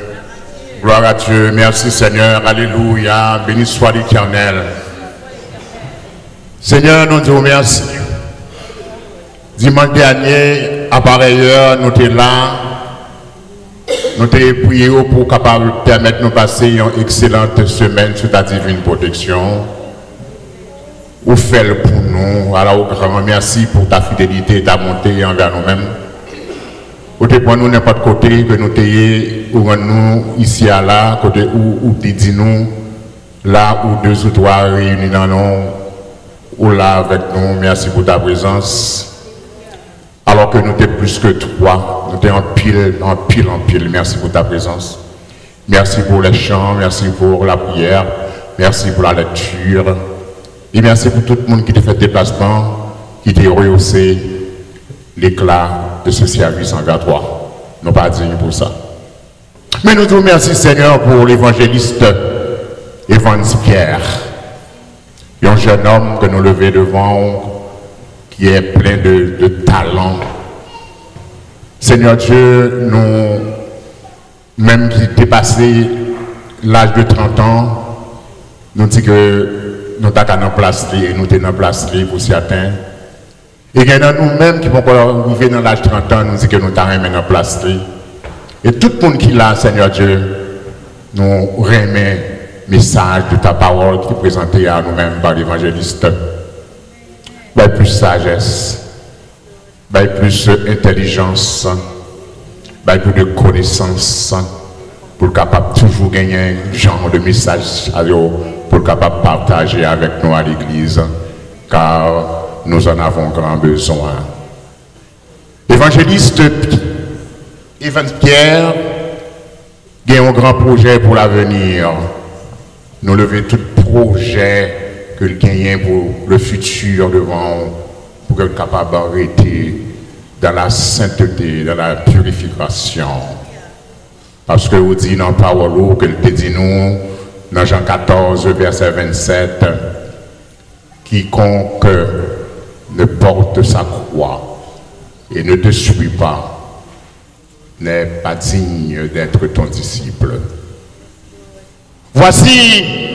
Gloire à Dieu. Merci Seigneur. Alléluia. Béni soit l'Éternel. Seigneur, nous te remercions. Dimanche dernier, à pareille heure, nous étions là nous te prions pour capable permettre nous passer une excellente semaine sous ta divine protection. Ou fait pour nous. Alors, grand merci pour ta fidélité et ta montée envers nous-mêmes. Ou te pour nous n'importe côté que nous t'ayons, ou nous ici à là, côté où, où dis nous, là où deux ou trois réunis dans nous, ou là avec nous, merci pour ta présence. Alors que nous t'es plus que trois, nous t'es en pile, en pile, en pile. Merci pour ta présence. Merci pour les chants, merci pour la prière, merci pour la lecture. Et merci pour tout le monde qui t'a fait déplacement, qui t'a rehaussé l'éclat de ce service toi. Nous pas dignes pour ça. Mais nous te remercions, Seigneur, pour l'évangéliste Evans Pierre, un jeune homme que nous levons devant, qui est plein de, de talent. Seigneur Dieu, nous, même qui dépassé l'âge de 30 ans, nous dit que nous sommes en place et nous sommes en place pour certains. Et nous-mêmes qui vont arriver dans l'âge de 30 ans, nous dit que nous sommes en place. Et tout le monde qui là, Seigneur Dieu, nous remet message de ta parole qui est présenté à nous-mêmes par l'évangéliste. Plus sagesse, plus intelligence, plus de connaissance pour capable toujours gagner un genre de message pour capable partager avec nous à l'église car nous en avons grand besoin. Évangéliste Evan Pierre a un grand projet pour l'avenir nous lever tout projet que le gagne pour le futur devant, pour être capable d'arrêter dans la sainteté, dans la purification. Parce que vous dites dans la parole que le dit nous, dans Jean 14, verset 27, quiconque ne porte sa croix et ne te suit pas n'est pas digne d'être ton disciple. Voici,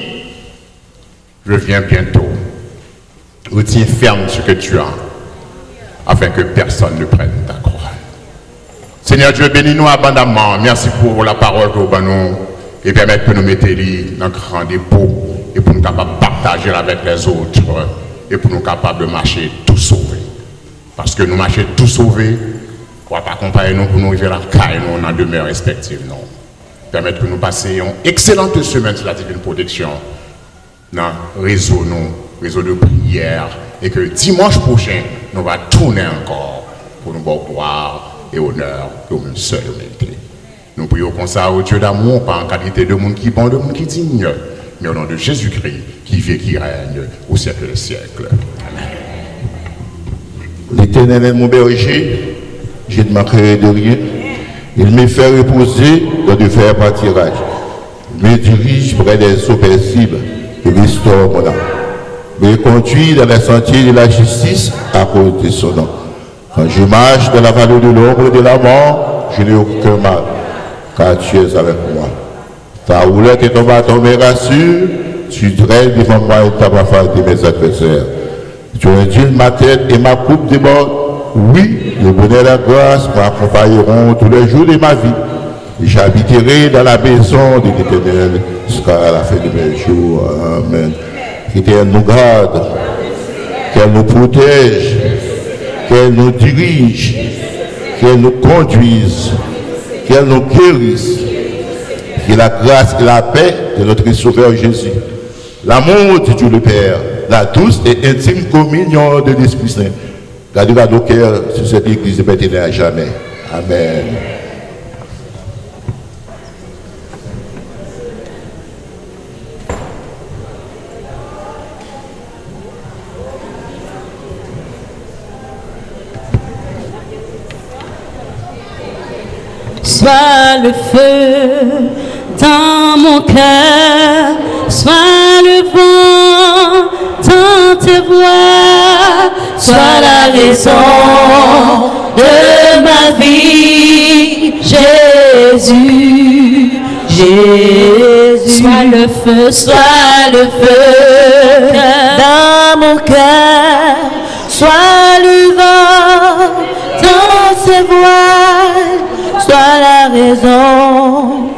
je viens bientôt. Retiens ferme ce que tu as, afin que personne ne prenne ta croix. Seigneur Dieu, bénis-nous abondamment. Merci pour la parole que vous nous et permettre que nous mettions dans grand dépôt et pour nous capables de partager avec les autres et pour nous capables de marcher tout sauvés. Parce que nous marchons tout sauvés, pour accompagner nous pour nous arriver à la caille, nous, dans demeure respective. Non permettre que nous passions une excellente semaine sur la divine protection dans le réseau, réseau de prière, et que dimanche prochain, nous allons tourner encore pour nous voir gloire et honneur que nous seul mérité. Nous prions comme ça au Dieu d'amour, pas en qualité de monde qui bon, de monde qui digne, mais au nom de Jésus-Christ qui vit, qui règne au siècle des siècles. Amen. L'éternel est mon berger, je ne manquerai de rien. Il me fait reposer dans de faire pâtirage. Il me dirige près des eaux paisibles et restaure mon âme. Me conduit dans les sentiers de la justice à cause de son nom. Quand je marche dans la vallée de l'ombre de la mort, je n'ai aucun mal, car tu es avec moi. Ta roulette et ton bâton me rassurent, tu draines devant moi et ta de mes adversaires. Tu induis ma tête et ma coupe déborde. Oui, le bonheur et la grâce m'accompagneront tous les jours de ma vie. J'habiterai dans la maison de l'Éternel jusqu'à la fin de mes jours. Amen. Qu'elle nous garde, qu'elle nous protège, qu'elle nous dirige, qu'elle nous conduise, qu'elle nous guérisse. Que la grâce et la paix de notre Sauveur Jésus, l'amour de Dieu le Père, la douce et intime communion de l'Esprit Saint Gardez nos cœurs sur cette église maintenant à jamais. Amen. Sois le feu dans mon cœur, sois le vent dans tes voix, sois la raison de ma vie, Jésus, Jésus, sois le feu, sois le feu dans mon cœur, raison de